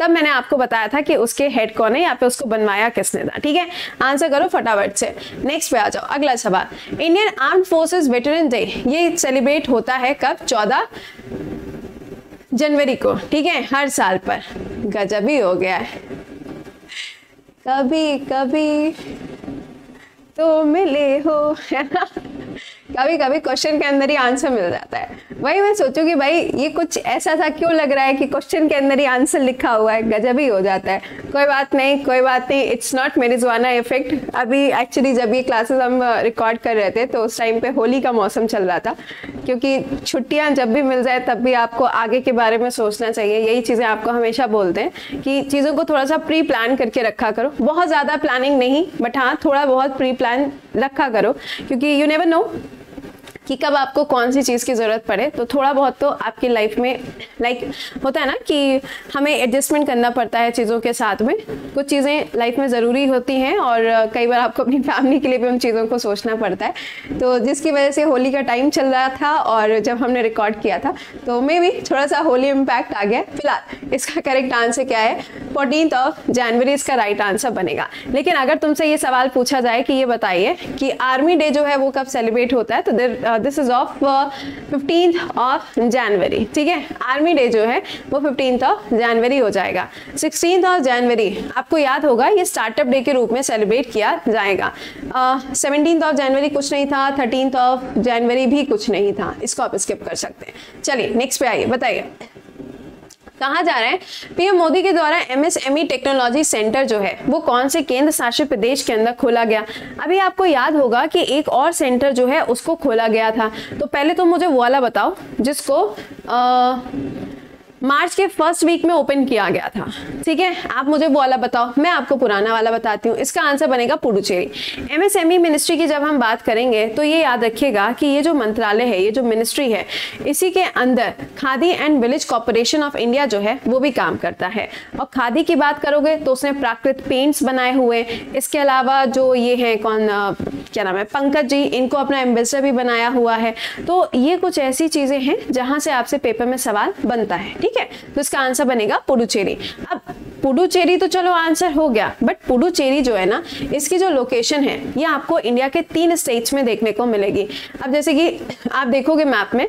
तब मैंने आपको बताया था कि उसके हेड कौन है या पे उसको बनवाया किसने था ठीक है? आंसर करो फटाफट से। नेक्स्ट पे आ जाओ अगला सवाल। Indian arm forces veteran day ये सेलिब्रेट होता है कब? चौदह जनवरी को ठीक है? हर साल पर। गजब ही हो गया है। कभी कभी तो मिले हो कभी कभी क्वेश्चन के अंदर ही आंसर मिल जाता है। वही मैं सोचू कि भाई, ये कुछ ऐसा था, क्यों लग रहा है कि क्वेश्चन के अंदर ही आंसर लिखा हुआ है, गजब ही हो जाता है। कोई बात नहीं, कोई बात नहीं इट्स नॉट मेरी जवाना इफ़ेक्ट अभी एक्चुअली जब ये क्लासेस हम रिकॉर्ड कर रहे थे तो उस टाइम पे होली का मौसम चल रहा था। क्योंकि छुट्टियाँ जब भी मिल जाए, तब भी आपको आगे के बारे में सोचना चाहिए। यही चीज़ें आपको हमेशा बोलते हैं कि चीज़ों को थोड़ा सा प्री प्लान करके रखा करो। बहुत ज़्यादा प्लानिंग नहीं बट हाँ थोड़ा बहुत प्री प्लान रखा करो। क्योंकि यू नेवर नो कि कब आपको कौन सी चीज़ की ज़रूरत पड़े तो थोड़ा बहुत तो आपकी लाइफ में लाइक होता है ना कि हमें एडजस्टमेंट करना पड़ता है चीज़ों के साथ में। कुछ चीज़ें लाइफ में ज़रूरी होती हैं और कई बार आपको अपनी फैमिली के लिए भी उन चीज़ों को सोचना पड़ता है। तो जिसकी वजह से होली का टाइम चल रहा था और जब हमने रिकॉर्ड किया था तो मे भी थोड़ा सा होली इम्पैक्ट आ गया। फ़िलहाल, इसका करेक्ट आंसर क्या है? फोर्टीन ऑफ़ जनवरी इसका राइट आंसर बनेगा। लेकिन अगर तुमसे ये सवाल पूछा जाए कि ये बताइए कि आर्मी डे जो है वो कब सेलिब्रेट होता है तो there this is of fifteen of January ठीक है? आर्मी डे जो है, वो फिफ्टीन ऑफ़ जनवरी हो जाएगा। सिक्सटीन ऑफ़ जनवरी आपको याद होगा, ये स्टार्टअप डे के रूप में सेलिब्रेट किया जाएगा। सेवनटीन ऑफ़ जनवरी कुछ नहीं था थर्टीन ऑफ़ जनवरी भी कुछ नहीं था। इसको आप स्किप कर सकते हैं। चलिए नेक्स्ट पे आइए, बताइए। कहा जा रहा है? पीएम मोदी के द्वारा एमएसएमई टेक्नोलॉजी सेंटर जो है वो कौन से केंद्र शासित प्रदेश के अंदर खोला गया? अभी आपको याद होगा कि एक और सेंटर जो है उसको खोला गया था। तो पहले तो मुझे वो वाला बताओ जिसको आ, मार्च के फ़र्स्ट वीक में ओपन किया गया था। ठीक है? आप मुझे वो वाला बताओ। मैं आपको पुराना वाला बताती हूँ। इसका आंसर बनेगा पुडुचेरी। एमएसएमई मिनिस्ट्री की जब हम बात करेंगे तो ये याद रखिएगा कि ये जो मंत्रालय है, ये जो मिनिस्ट्री है, इसी के अंदर Khadi and village corporation of India जो है, वो भी काम करता है। और खादी की बात करोगे तो उसने प्राकृत पेंट्स बनाए हुए। इसके अलावा जो ये है, कौन क्या नाम है, पंकज जी, इनको अपना एम्बेसडर भी बनाया हुआ है। तो ये कुछ ऐसी चीज़ें हैं, जहाँ से आपसे पेपर में सवाल बनता है। ठीक है? तो इसका आंसर बनेगा पुडुचेरी। अब पुडुचेरी तो चलो आंसर हो गया बट पुडुचेरी जो है ना, इसकी जो लोकेशन है, ये आपको इंडिया के तीन स्टेट्स में देखने को मिलेगी। अब जैसे कि आप देखोगे मैप में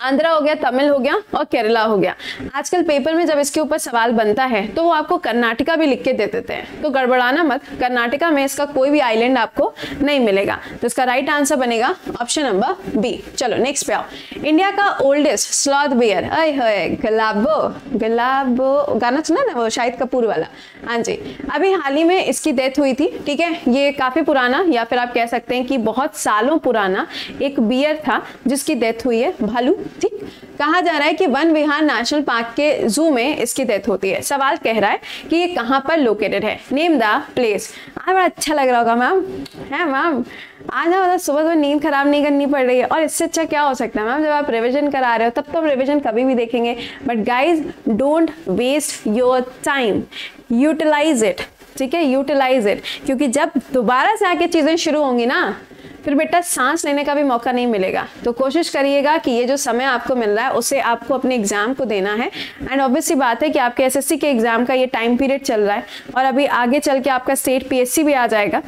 आंध्रा हो गया, तमिल हो गया और केरला हो गया। आजकल पेपर में जब इसके ऊपर सवाल बनता है तो वो आपको कर्नाटका भी लिख के दे देते हैं। तो गड़बड़ाना मत, कर्नाटका में इसका कोई भी आइलैंड आपको नहीं मिलेगा। तो इसका राइट आंसर बनेगा ऑप्शन नंबर बी चलो नेक्स्ट पे आओ। इंडिया का ओल्डेस्ट स्लॉथ बियर अय गलाबो गलाबो। गाना सुना ना वो, शाहिद कपूर वाला? हाँ जी। अभी हाल ही में इसकी डेथ हुई थी, ठीक है? ये काफ़ी पुराना, या फिर आप कह सकते हैं कि बहुत सालों पुराना एक बियर था, जिसकी डेथ हुई है, भालू। ठीक? कहा जा रहा है कि वन विहार नेशनल पार्क के जू में इसकी डेथ होती है। सवाल कह रहा है कि ये कहाँ पर लोकेटेड है? Name the place. बड़ा अच्छा लग रहा होगा, मैम। है, मैम? आज ना मतलब सुबह सुबह नींद खराब नहीं करनी पड़ रही है। और इससे अच्छा क्या हो सकता है, मैम? जब आप रिविजन करा रहे हो, तब तो हम रिविजन कभी भी देखेंगे। But guys don't waste your time utilise it ठीक है? यूटिलाइज इट क्योंकि जब दोबारा से आके चीज़ें शुरू होंगी ना फिर बेटा सांस लेने का भी मौका नहीं मिलेगा। तो कोशिश करिएगा कि ये जो समय आपको मिल रहा है, उसे आपको अपने एग्ज़ाम को देना है। एंड ऑब्वियसली बात है कि आपके एसएससी के एग्ज़ाम का ये टाइम पीरियड चल रहा है। और अभी आगे चल के आपका स्टेट पीएससी भी आ जाएगा।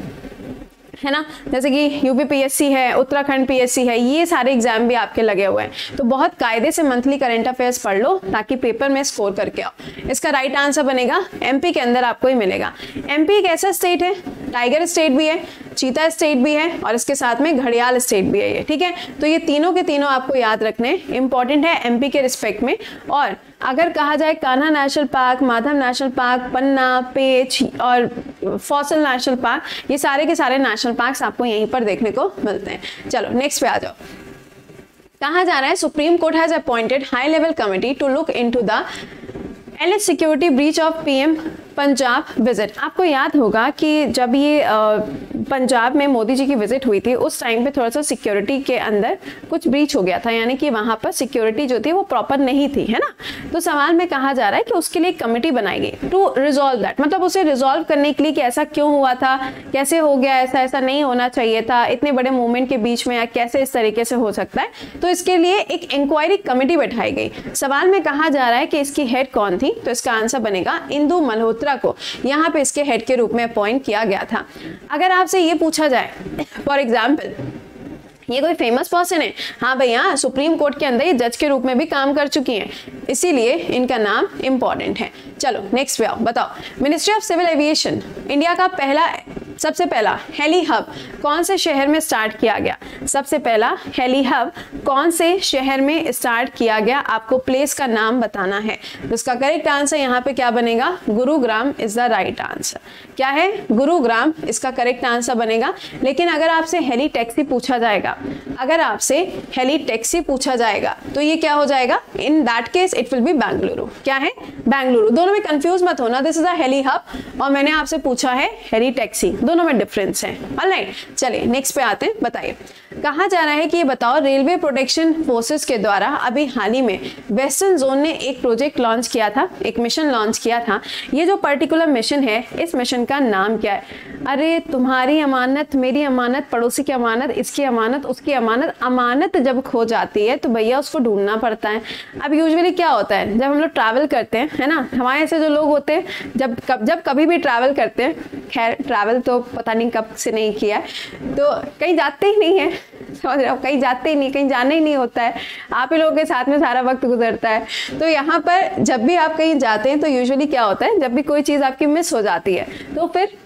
है ना? जैसे कि यूपी पीएससी है, उत्तराखंड पीएससी है, ये सारे एग्ज़ाम भी आपके लगे हुए हैं। तो बहुत कायदे से मंथली करंट अफेयर्स पढ़ लो, ताकि पेपर में स्कोर करके आओ। इसका राइट आंसर बनेगा एमपी के अंदर आपको ही मिलेगा। एमपी एक ऐसा स्टेट है टाइगर स्टेट भी है चीता स्टेट भी है, और इसके साथ में घड़ियाल स्टेट भी है ये, ठीक है? तो ये तीनों के तीनों आपको याद रखने इंपॉर्टेंट है एमपी के रिस्पेक्ट में, और अगर कहा जाए Kanha national park, Madhav national park, Panna, Pench और फॉसल नेशनल पार्क, ये सारे के सारे नेशनल पार्क आपको यहीं पर देखने को मिलते हैं। चलो नेक्स्ट पे आ जाओ। कहा जा रहा है, supreme court has appointed high level committee to look into the LS security breach of PM Punjab visit आपको याद होगा कि जब ये पंजाब में मोदी जी की विज़िट हुई थी, उस टाइम पे थोड़ा सा सिक्योरिटी के अंदर कुछ ब्रीच हो गया था। यानी कि वहाँ पर सिक्योरिटी जो थी वो प्रॉपर नहीं थी, है ना? तो सवाल में कहा जा रहा है कि उसके लिए कमेटी बनाई गई टू रिजोल्व दैट मतलब उसे रिजोल्व करने के लिए कि ऐसा क्यों हुआ था? कैसे हो गया? ऐसा ऐसा नहीं होना चाहिए था। इतने बड़े मूवमेंट के बीच में या कैसे इस तरीके से हो सकता है? तो इसके लिए एक इंक्वायरी कमेटी बैठाई गई। सवाल में कहा जा रहा है कि इसकी हेड कौन थी? तो इसका आंसर बनेगा इंदू मल्होत्रा। मल्होत्रा को। यहाँ पे इसके हेड के रूप में अपॉइंट किया गया था। अगर आपसे ये पूछा जाए फॉर एग्ज़ाम्पल ये कोई फ़ेमस पर्सन है? हाँ भैया, सुप्रीम कोर्ट के अंदर ये जज के रूप में भी काम कर चुकी हैं। इसीलिए इनका नाम इंपॉर्टेंट है। चलो नेक्स्ट पे आओ, बताओ। Ministry of civil aviation India का पहला सबसे पहला, हेली हब, कौन से शहर में स्टार्ट किया गया? सबसे पहला, हेली हब, कौन से शहर में स्टार्ट किया गया? आपको प्लेस का नाम बताना है। इसका करेक्ट आंसर यहाँ पे क्या बनेगा? Gurugram is the right answer क्या है? गुरुग्राम, इसका करेक्ट आंसर बनेगा। लेकिन अगर आपसे हेली टैक्सी पूछा जाएगा, अगर आपसे हेली टैक्सी पूछा जाएगा तो ये क्या हो जाएगा? In that case it will be Bengaluru क्या है? बेंगलुरु दोनों में कंफ्यूज मत होना। This is a heli hub और मैंने आपसे पूछा है, हेली टैक्सी। दोनों में डिफरेंस है। ऑलराइट चलिए नेक्स्ट पे आते हैं, बताइए। कहा जा रहा है कि ये बताओ रेलवे प्रोटेक्शन फोर्सेस के द्वारा अभी हाल ही में वेस्टर्न जोन ने एक प्रोजेक्ट लॉन्च किया था, एक मिशन लॉन्च किया था। ये जो पर्टिकुलर मिशन है, इस मिशन का नाम क्या है? अरे, तुम्हारी अमानत, मेरी अमानत, पड़ोसी की अमानत, इसकी अमानत, उसकी अमानत अमानत जब खो जाती है तो भैया उसको ढूंढना पड़ता है। अब यूजुअली क्या होता है, जब हम लोग ट्रैवल करते हैं, है ना? हमारे ऐसे जो लोग होते हैं, जब कब, जब कभी भी ट्रैवल करते हैं, खैर ट्रैवल तो पता नहीं कब से नहीं किया तो कहीं जाते ही नहीं है। समझ रहे हो? कहीं जाते ही नहीं, कहीं जाना ही नहीं होता है। आप ही लोगों के साथ में सारा वक्त गुजरता है। तो यहाँ पर जब भी आप कहीं जाते हैं तो यूजुअली क्या होता है? जब भी कोई चीज़ आपकी मिस हो जाती है तो फिर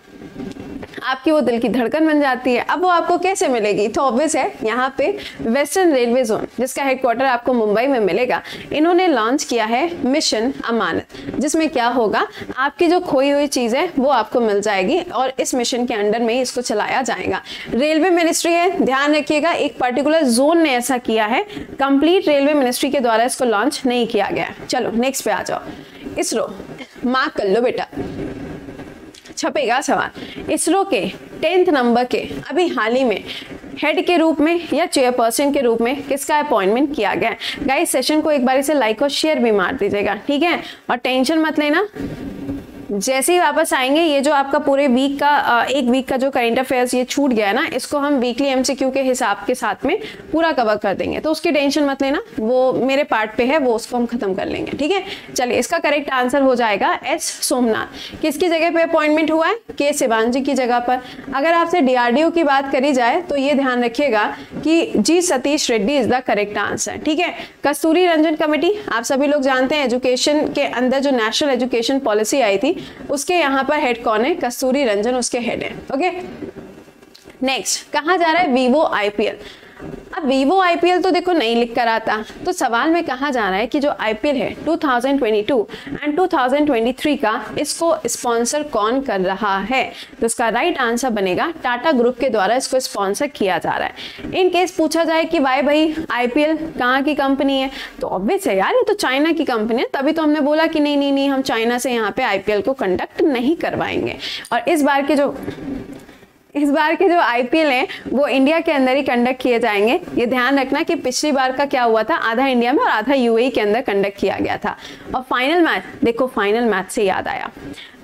आपकी वो दिल की धड़कन बन जाती है। अब वो आपको कैसे मिलेगी? तो ऑब्वियस है, यहाँ पे वेस्टर्न रेलवे जोन जिसका हेडक्वार्टर आपको मुंबई में मिलेगा, इन्होंने लॉन्च किया है मिशन अमानत जिसमें क्या होगा, आपकी जो खोई हुई चीज़ है, वो आपको मिल जाएगी और इस मिशन के अंडर में इसको चलाया जाएगा। रेलवे मिनिस्ट्री है, ध्यान रखिएगा, एक पर्टिकुलर जोन ने ऐसा किया है कंप्लीट रेलवे मिनिस्ट्री के द्वारा इसको लॉन्च नहीं किया गया। चलो नेक्स्ट पे आ जाओ। इसरो, मार्क कर लो बेटा। छपेगा सवाल। इसरो के टेंथ नंबर के, अभी हाल ही में, हेड के रूप में या चेयरपर्सन के रूप में किसका अपॉइंटमेंट किया गया है? गाइस सेशन को एक बार इसे लाइक और शेयर भी मार दीजिएगा, ठीक है? और टेंशन मत लेना। जैसे ही वापस आएँगे, ये जो आपका पूरे वीक का एक वीक का जो करंट अफेयर्स ये छूट गया है ना, इसको हम वीकली एमसीक्यू के हिसाब के साथ में पूरा कवर कर देंगे। तो उसकी टेंशन मत लेना, वो मेरे पार्ट पे है, वो उसको हम खत्म कर लेंगे, ठीक है? चलिए, इसका करेक्ट आंसर हो जाएगा एस सोमनाथ। किसकी जगह पे अपॉइंटमेंट हुआ है? के सिवान जी की जगह पर। अगर आपसे डीआरडीओ की बात करी जाए तो ये ध्यान रखिएगा कि G Satish Reddy is the correct answer ठीक है? कस्तूरी रंजन कमेटी, आप सभी लोग जानते हैं एजुकेशन के अंदर जो नेशनल एजुकेशन पॉलिसी आई थी उसके यहाँ पर हेड कौन है? कस्तूरी रंजन उसके हेड है। ओके नेक्स्ट कहा जा रहा है? वीवो आईपीएल अब वीवो आईपीएल तो देखो नहीं लिख कर आता। तो सवाल में कहा जा रहा है कि जो आईपीएल है 2022 एंड 2023 का, इसको स्पॉन्सर कौन कर रहा है? तो इसका राइट आंसर बनेगा टाटा ग्रुप के द्वारा इसको स्पॉन्सर किया जा रहा है। इन केस पूछा जाए कि भाई भाई आईपीएल कहाँ की कंपनी है? तो ऑब्वियस है यार, ये तो चाइना की कंपनी है। तभी तो हमने बोला कि नहीं नहीं नहीं, हम चाइना से यहाँ पे आईपीएल को कंडक्ट नहीं करवाएँगे। और इस बार के जो इस बार के जो आईपीएल हैं, वो इंडिया के अंदर ही कंडक्ट किए जाएँगे। ये ध्यान रखना कि पिछली बार का क्या हुआ था? आधा इंडिया में और आधा यूएई के अंदर कंडक्ट किया गया था। और फाइनल मैच देखो फाइनल मैच से याद आया।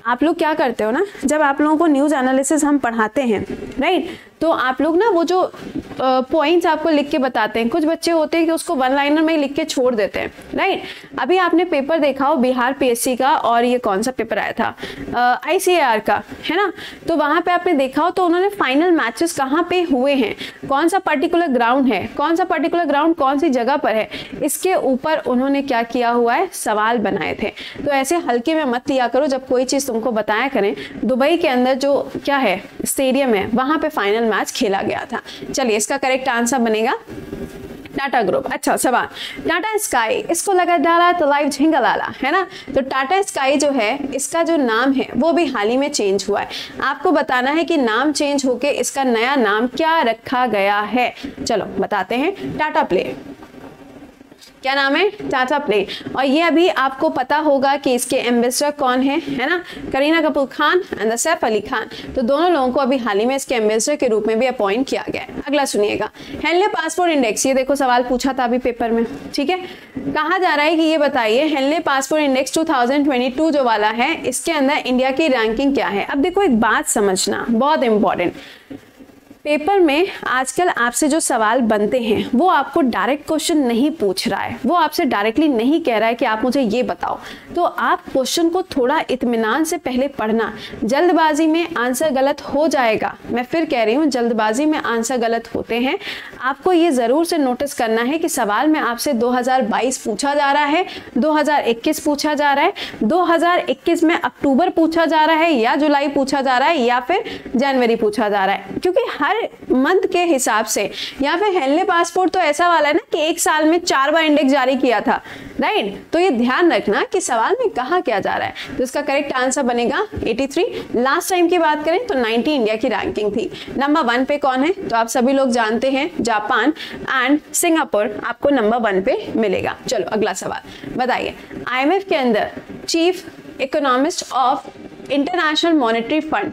आप लोग क्या करते हो ना? जब आप लोगों को न्यूज़ एनालिसिस हम पढ़ाते हैं राइट तो आप लोग ना वो जो पॉइंट्स आपको लिख के बताते हैं, कुछ बच्चे होते हैं कि उसको वन लाइनर में लिख के छोड़ देते हैं राइट अभी आपने पेपर देखा हो, बिहार पीएससी का और ये कौन सा पेपर आया था? आईसीएआर का, है ना? तो वहाँ पे आपने देखा हो तो उन्होंने फाइनल मैचेस कहाँ पे हुए हैं? कौन सा पर्टिकुलर ग्राउंड है? कौन सा पर्टिकुलर ग्राउंड कौन सी जगह पर है? इसके ऊपर उन्होंने क्या किया हुआ है? सवाल बनाए थे। तो ऐसे हल्के में मत लिया करो, जब कोई चीज़ तुमको बताया करें, दुबई के अंदर जो क्या है स्टेडियम है, वहाँ पे फाइनल मैच खेला गया था। चलिए, इसका करेक्ट आंसर बनेगा टाटा ग्रुप। अच्छा सवाल। टाटा स्काई, इसको लगा डाला तो लाइव झिंगलाला, है ना? तो टाटा स्काई जो है, इसका जो नाम है, वो भी हाल ही में चेंज हुआ है। आपको बताना है कि नाम चेंज होके इसका नया नाम क्या रखा गया है? चलो, बताते हैं। टाटा प्ले क्या नाम है? टाटा प्ले। और ये अभी आपको पता होगा कि इसके एम्बेसडर कौन है है ना? करीना कपूर खान एंड सैफ अली खान तो दोनों लोगों को अभी हाल ही में इसके एम्बेसडर के रूप में भी अपॉइंट किया गया है। अगला सुनिएगा। हेनले पासपोर्ट इंडेक्स ये देखो सवाल पूछा था अभी पेपर में। ठीक है? कहा जा रहा है कि ये बताइए हेनले पासपोर्ट इंडेक्स 2022 जो वाला है, इसके अंदर इंडिया की रैंकिंग क्या है? अब देखो एक बात समझना, बहुत इंपॉर्टेंट पेपर में आजकल आपसे जो सवाल बनते हैं, वो आपको डायरेक्ट क्वेश्चन नहीं पूछ रहा है। वो आपसे डायरेक्टली नहीं कह रहा है कि आप मुझे ये बताओ। तो आप क्वेश्चन को थोड़ा इतमान से पहले पढ़ना। जल्दबाजी में आंसर गलत हो जाएगा। मैं फिर कह रही हूँ, जल्दबाजी में आंसर गलत होते हैं। आपको ये ज़रूर से नोटिस करना है कि सवाल में आपसे 2022 पूछा जा रहा है 2021 पूछा जा रहा है 2021 में अक्टूबर पूछा जा रहा है या जुलाई पूछा जा रहा है या फिर जनवरी पूछा जा रहा है। क्योंकि हर हर मंथ के हिसाब से। या फिर हेलने पासपोर्ट तो ऐसा वाला है ना कि एक साल में चार बार इंडेक्स जारी किया था। राइट तो ये ध्यान रखना कि सवाल में कहा क्या जा रहा है। तो इसका करेक्ट आंसर बनेगा 83 लास्ट टाइम की बात करें तो 90 इंडिया की रैंकिंग थी। नंबर वन पे कौन है? तो आप सभी लोग जानते हैं जापान एंड सिंगापुर। आपको नंबर वन पे मिलेगा। चलो, अगला सवाल। बताइए आईएमएफ के अंदर chief economist of international monetary fund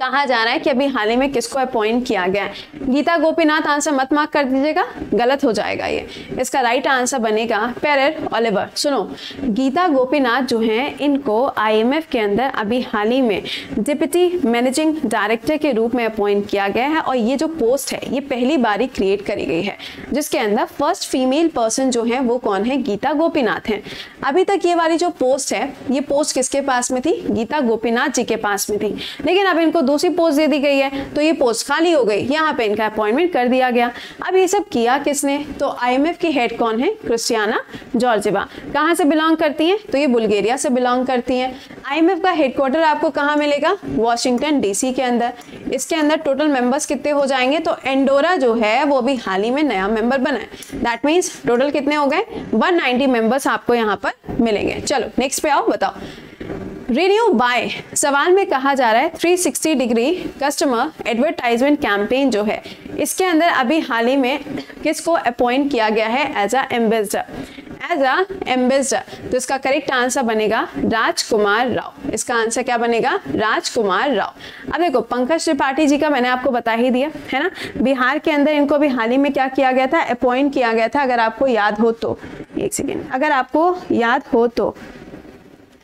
कहा जा रहा है कि अभी हाल ही में किसको अपॉइंट किया गया है? गीता गोपीनाथ आंसर मत मार्क कर दीजिएगा, गलत हो जाएगा ये। इसका राइट आंसर बनेगा पेरेर ओलिवर सुनो, गीता गोपीनाथ जो है, इनको आईएमएफ के अंदर अभी हाल ही में डिप्टी मैनेजिंग डायरेक्टर के रूप में अपॉइंट किया गया है और ये जो पोस्ट है, ये पहली बार क्रिएट करी गई है, जिसके अंदर फ़र्स्ट फीमेल पर्सन जो है, वो कौन है? गीता गोपीनाथ है। अभी तक ये वाली जो पोस्ट है, ये पोस्ट किसके पास में थी? गीता गोपीनाथ जी के पास में थी। लेकिन अब इनको दूसरी पोस्ट दे दी गई है तो ये पोस्ट खाली हो गई। यहाँ पे इनका अपॉइंटमेंट कर दिया गया। अब ये सब किया किसने? तो आईएमएफ की हेड कौन है? क्रिस्टियाना जॉर्जिवा कहाँ से बिलोंग करती हैं? तो ये बुल्गेरिया से बिलोंग करती हैं। आईएमएफ का हेडक्वार्टर आपको कहाँ मिलेगा? वॉशिंगटन डीसी के अंदर। इसके अंदर टोटल मेंबर्स कितने हो जाएँगे? तो एंडोरा जो है, वो भी हाल ही में नया मेंबर बना है। दैट मीन्स टोटल कितने हो गए? 190 मेंबर्स आपको यहाँ पर मिलेंगे। चलो नेक्स्ट पे आओ, बताओ। रिन्यू बाय सवाल में कहा जा रहा है 360 डिग्री कस्टमर एडवर्टाइजमेंट कैंपेन जो है, इसके अंदर अभी हाल ही में किसको अपॉइंट किया गया है as a ambassador as a ambassador तो इसका करेक्ट आंसर बनेगा राजकुमार राव। इसका आंसर क्या बनेगा? राजकुमार राव। अब देखो, पंकज त्रिपाठी जी का मैंने आपको बता ही दिया, है ना? बिहार के अंदर इनको भी हाल ही में क्या किया गया था? अपॉइंट किया गया था, अगर आपको याद हो तो। एक सेकेंड अगर आपको याद हो तो।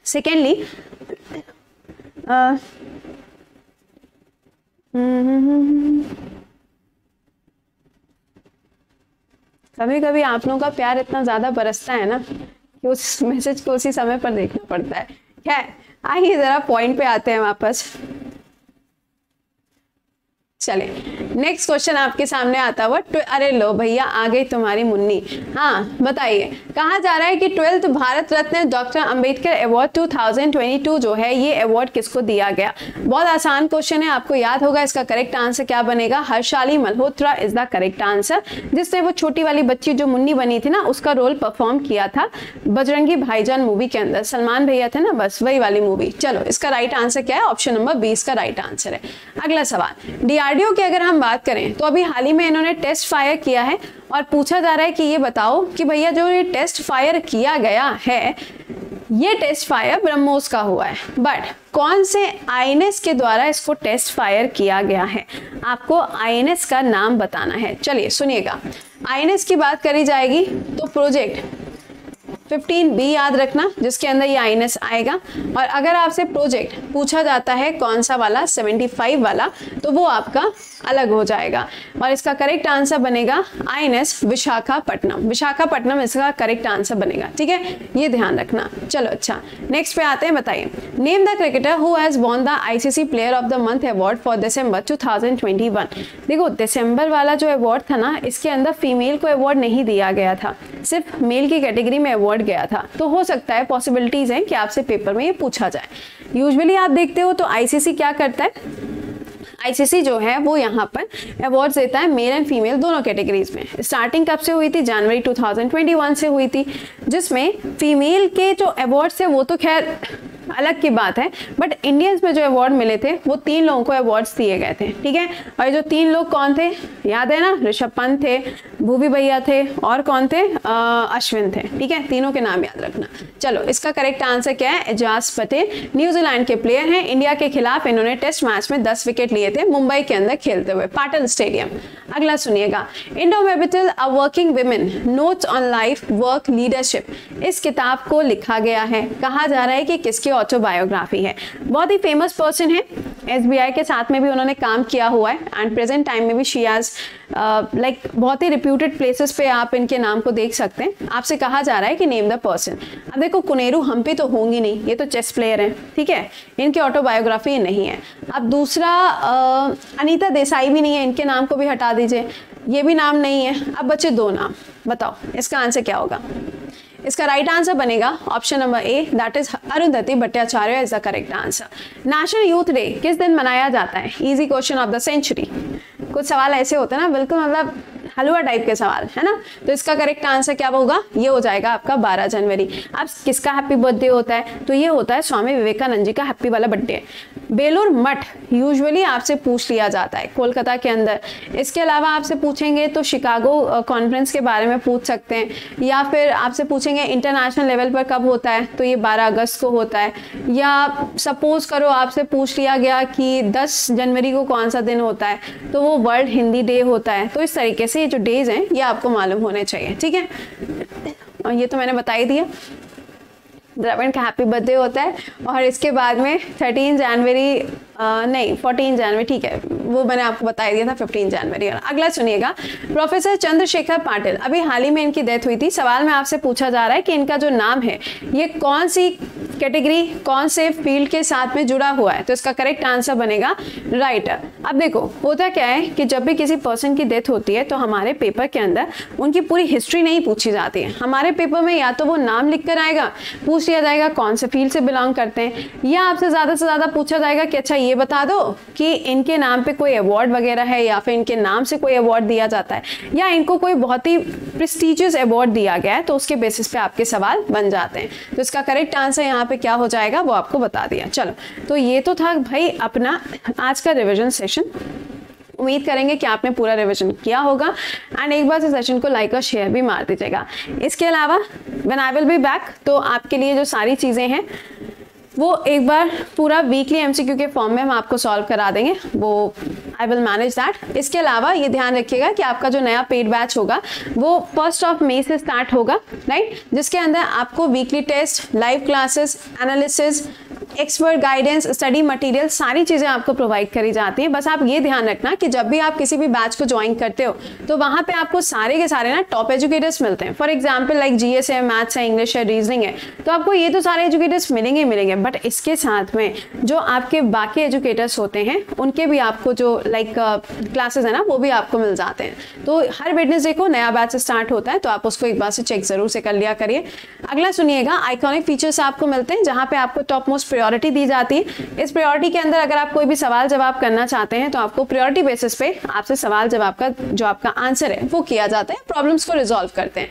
सेकेंडली कभी कभी आप लोगों का प्यार इतना ज़्यादा बरसता है ना कि उस मैसेज को उसी समय पर देखना पड़ता है। क्या आइए ज़रा पॉइंट पे आते हैं वापस। चले। नेक्स्ट क्वेश्चन आपके सामने आता हुआ अरे लो भैया, आ गई तुम्हारी मुन्नी। हाँ बताइए, कहा जा रहा है कि twelfth Bharat Ratna doctor Ambedkar award 2022 जो है, ये अवार्ड किसको दिया गया? बहुत आसान क्वेश्चन है, आपको याद होगा इसका करेक्ट आंसर क्या बनेगा? Harshali Malhotra is the correct answer जिसने वो छोटी वाली बच्ची जो मुन्नी बनी थी ना, उसका रोल परफॉर्म किया था बजरंगी भाईजान मूवी के अंदर। सलमान भैया थे ना, बस वही वाली मूवी चलो, इसका राइट आंसर क्या है? ऑप्शन नंबर बीस का राइट आंसर है। अगला सवाल डी डीआरडीओ की अगर हम बात करें तो अभी हाल ही में इन्होंने टेस्ट फायर किया है और पूछा जा रहा है कि ये बताओ कि भैया जो ये टेस्ट फायर किया गया है, ये टेस्ट फायर ब्रह्मोस का हुआ है। बट कौन से आईएनएस के द्वारा इसको टेस्ट फायर किया गया है? आपको आईएनएस का नाम बताना है। चलिए सुनिएगा। आईएनएस की बात करी जाएगी तो प्रोजेक्ट फिफ्टीन बी याद रखना, जिसके अंदर ये आईएनएस आएगा। और अगर आपसे प्रोजेक्ट पूछा जाता है कौन सा वाला 75 वाला तो वो आपका अलग हो जाएगा। और इसका करेक्ट आंसर बनेगा आई विशाखापट्टनम। विशाखापट्टनम इसका करेक्ट आंसर बनेगा, ठीक है? ये ध्यान रखना। चलो अच्छा। नेक्स्ट पे आते हैं, बताइए। Name the cricketer who has won the ICC player of the month award for December 2021 देखो दिसंबर वाला जो अवार्ड था ना, इसके अंदर फीमेल को अवार्ड नहीं दिया गया था। सिर्फ़ मेल की कैटेगरी में अवार्ड गया था। तो हो सकता है पॉसिबिलिटीज हैं कि आपसे पेपर में ये पूछा जाए। यूजुअली आप देखते हो तो आईसीसी क्या करता है? आईसीसी जो है वो यहाँ पर अवार्ड देता है मेल एंड फीमेल दोनों कैटेगरीज में। स्टार्टिंग कब से हुई थी? जनवरी 2021 से हुई थी। जिसमें फीमेल के जो अवार्ड थे वो तो खैर अलग की बात है बट इंडियंस में जो अवार्ड मिले थे, वो तीन लोगों को अवार्ड्स दिए गए थे। ठीक है? और ये जो तीन लोग कौन थे? याद है ना? ऋषभ पंत थे भूवी भैया थे और कौन थे? आ, अश्विन थे। ठीक है? तीनों के नाम याद रखना। चलो इसका करेक्ट आंसर क्या है? एजाज फतेह न्यूजीलैंड के प्लेयर हैं। इंडिया के खिलाफ इन्होंने टेस्ट मैच में दस विकेट लिए थे मुंबई के अंदर खेलते हुए। पाटल स्टेडियम अगला सुनिएगा। Indomitable a working women notes on life work leadership इस किताब को लिखा गया है। कहा जा रहा है कि किसकी ऑटोबायोग्राफी है? बहुत ही फ़ेमस पर्सन है। एसबीआई के साथ में भी उन्होंने काम किया हुआ है। एंड प्रेजेंट टाइम में भी शी लाइक बहुत ही रिप्यूटेड प्लेसेस पे आप इनके नाम को देख सकते हैं। आपसे कहा जा रहा है कि नेम द पर्सन अब देखो कुनेरू हम पे तो होंगी नहीं। ये तो चेस प्लेयर हैं ठीक है? इनकी ऑटोबायोग्राफी नहीं है। अब दूसरा आ, अनीता देसाई भी नहीं है। इनके नाम को भी हटा दीजिए। ये भी नाम नहीं है। अब बच्चे दो नाम। बताओ इसका आंसर क्या होगा? इसका राइट आंसर बनेगा option number A that is Arundhati Bhattacharya is the correct answer national youth day किस दिन मनाया जाता है? Easy question of the century कुछ सवाल ऐसे होते हैं ना, बिल्कुल मतलब हलवा टाइप के सवाल, है ना? तो इसका करेक्ट आंसर क्या होगा? ये हो जाएगा आपका 12 जनवरी। अब किसका हैप्पी बर्थडे होता है? तो ये होता है स्वामी विवेकानंद जी का हैप्पी वाला बर्थडे बेलूर मठ यूजुअली आपसे पूछ लिया जाता है कोलकाता के अंदर। इसके अलावा आपसे पूछेंगे तो शिकागो कॉन्फ्रेंस के बारे में पूछ सकते हैं। या फिर आपसे पूछेंगे इंटरनेशनल लेवल पर कब होता है? तो ये 12 अगस्त को होता है। या सपोज़ करो आपसे पूछ लिया गया कि 10 जनवरी को कौन सा दिन होता है? तो वो वर्ल्ड हिंदी डे होता है। तो इस तरीके से ये जो डेज़ हैं, ये आपको मालूम होने चाहिए, ठीक है? और ये तो मैंने बताई दिया। द्रविड़ का हैप्पी बर्थडे होता है और इसके बाद में थर्टीन जनवरी नहीं फोर्टीन जनवरी ठीक है, वो मैंने आपको बता दिया था फिफ्टीन जनवरी और अगला सुनिएगा। प्रोफेसर चंद्रशेखर पाटिल अभी हाल ही में इनकी डेथ हुई थी। सवाल में आपसे पूछा जा रहा है कि इनका जो नाम है, ये कौन सी कैटेगरी कौन से फ़ील्ड के साथ में जुड़ा हुआ है? तो इसका करेक्ट आंसर बनेगा राइटर अब देखो, होता क्या है कि जब भी किसी पर्सन की डेथ होती है तो हमारे पेपर के अंदर उनकी पूरी हिस्ट्री नहीं पूछी जाती है। हमारे पेपर में या तो वो नाम लिख कर आएगा, पूछ लिया जाएगा कौन से फ़ील्ड से बिलोंग करते हैं, या आपसे ज़्यादा से ज़्यादा पूछा जाएगा कि अच्छा ये बता दो कि इनके नाम पे कोई अवार्ड वगैरह है, या फिर इनके नाम से कोई अवार्ड दिया जाता है, या इनको कोई बहुत ही प्रेस्टिजियस अवार्ड दिया गया है तो उसके बेसिस पे आपके सवाल बन जाते हैं। तो इसका करेक्ट आंसर यहाँ पे क्या हो जाएगा, वो आपको बता दिया। चलो तो ये तो था भाई अपना आज का रिविजन सेशन उम्मीद करेंगे कि आपने पूरा रिविजन किया होगा। एंड एक बार से सेशन को लाइक और शेयर भी मार दीजिएगा। इसके अलावा when I will be back तो आपके लिए जो सारी चीज़ें हैं, वो एक बार पूरा वीकली एमसीक्यू के फॉर्म में हम आपको सॉल्व करा देंगे। वो आई विल मैनेज दैट इसके अलावा ये ध्यान रखिएगा कि आपका जो नया पेड बैच होगा, वो फ़र्स्ट ऑफ़ मे से स्टार्ट होगा राइट जिसके अंदर आपको weekly test live classes analysis expert guidance study material सारी चीज़ें आपको प्रोवाइड करी जाती हैं। बस आप ये ध्यान रखना कि जब भी आप किसी भी बैच को ज्वाइन करते हो तो वहाँ पे आपको सारे के सारे ना टॉप एजुकेटर्स मिलते हैं। For example like G S है मैथ्स है इंग्लिश है रीजनिंग है तो आपको ये तो सारे एजुकेटर्स मिलेंगे मिलेंगे। बट इसके साथ में जो आपके बाकी एजुकेटर्स होते हैं, उनके भी आपको जो लाइक क्लासेस है ना, वो भी आपको मिल जाते हैं। तो हर वेडनेसडे को नया बैच स्टार्ट होता है तो आप उसको एक बार से चेक ज़रूर से कर लिया करिए। अगला सुनिएगा आइकॉनिक फीचर्स आपको मिलते हैं, जहाँ पे आपको टॉप मोस्ट प्रायोरिटी दी जाती है। इस प्रायोरिटी के अंदर अगर आप कोई भी सवाल जवाब करना चाहते हैं तो आपको प्रायोरिटी बेसिस पे आपसे सवाल जवाब का, जो आपका आंसर है, वो किया जाता है। प्रॉब्लम्स को रिजॉल्व करते हैं।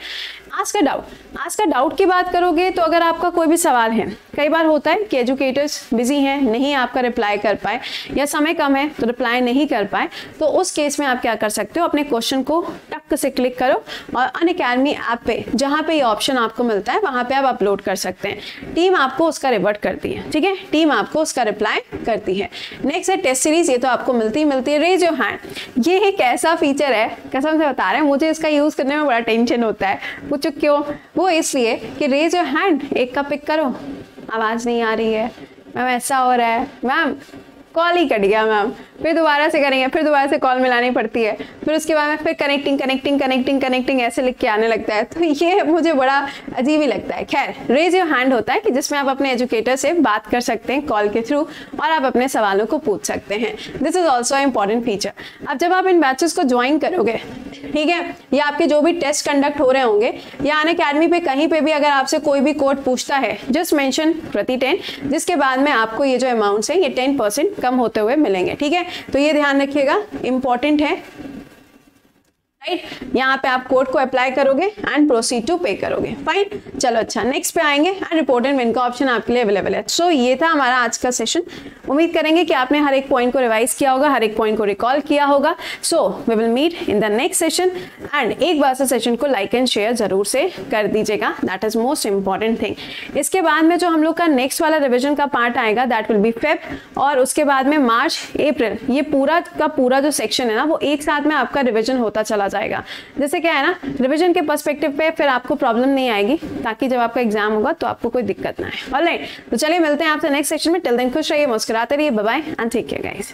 आज का डाउट आज का डाउट की बात करोगे तो अगर आपका कोई भी सवाल है, कई बार होता है कि एजुकेटर्स बिज़ी हैं, नहीं आपका रिप्लाई कर पाए या समय कम है तो रिप्लाई नहीं कर पाए तो उस केस में आप क्या कर सकते हो? अपने क्वेश्चन को टक से क्लिक करो और अन अकेडमी ऐप पे, जहाँ पे ये ऑप्शन आपको मिलता है, वहाँ पे आप अपलोड कर सकते हैं। टीम आपको उसका रिवर्ट करती है, ठीक है? टीम आपको उसका रिप्लाई करती है। नेक्स्ट है टेस्ट सीरीज़ ये तो आपको मिलती ही मिलती है। रेज योर हैंड ये एक ऐसा फीचर है, कसम से बता रहे हैं, मुझे इसका यूज़ करने में बड़ा टेंशन होता है। कुछ चुके हो वो इसलिए कि रेज योर हैंड एक का पिक करो। आवाज़ नहीं आ रही है। मैम, ऐसा हो रहा है। मैम कॉल ही कट गया, मैम। फिर दोबारा से करेंगे, फिर दोबारा से कॉल मिलानी पड़ती है। फिर उसके बाद में फिर कनेक्टिंग कनेक्टिंग कनेक्टिंग कनेक्टिंग ऐसे लिख के आने लगता है। तो ये मुझे बड़ा अजीब ही लगता है। खैर रेज योर हैंड होता है कि जिसमें आप अपने एजुकेटर से बात कर सकते हैं कॉल के थ्रू और आप अपने सवालों को पूछ सकते हैं। This is also important feature अब जब आप इन बैचेस को ज्वाइन करोगे, ठीक है, या आपके जो भी टेस्ट कंडक्ट हो रहे होंगे, या अन अकेडमी पे कहीं पे भी अगर आपसे कोई भी कोड पूछता है जस्ट मेंशन प्रति टेन जिसके बाद में आपको ये जो अमाउंट्स है, ये टेन परसेंट कम होते हुए मिलेंगे, ठीक है? तो ये ध्यान रखिएगा इंपॉर्टेंट है। राइट यहाँ पे आप कोड को अप्लाई करोगे एंड प्रोसीड टू पे करोगे। फाइन चलो अच्छा नेक्स्ट पे आएँगे एंड रिपोर्ट एंड विन का ऑप्शन आपके लिए अवेलेबल है। सो so, ये था हमारा आज का सेशन उम्मीद करेंगे कि आपने हर एक पॉइंट को रिवाइज किया होगा हर एक पॉइंट को रिकॉल किया होगा। So we will meet in the next session and एक बार से सेशन को लाइक एंड शेयर ज़रूर से कर दीजिएगा। That is most important thing इसके बाद में जो हम लोग का नेक्स्ट वाला रिविजन का पार्ट आएगा दैट विल बी फेब और उसके बाद में मार्च अप्रैल ये पूरा का पूरा जो सेक्शन है ना वो एक साथ में आपका रिविजन होता चला जाएगा। जैसे क्या है ना रिविजन के परस्पेक्टिव पे फिर आपको प्रॉब्लम नहीं आएगी, ताकि जब आपका एग्ज़ाम होगा तो आपको कोई दिक्कत ना आए। तो चलिए मिलते हैं आपसे नेक्स्ट सेक्शन में। टिल दिन खुश रहिए, मुस्कुराते रहिए bye and take care guys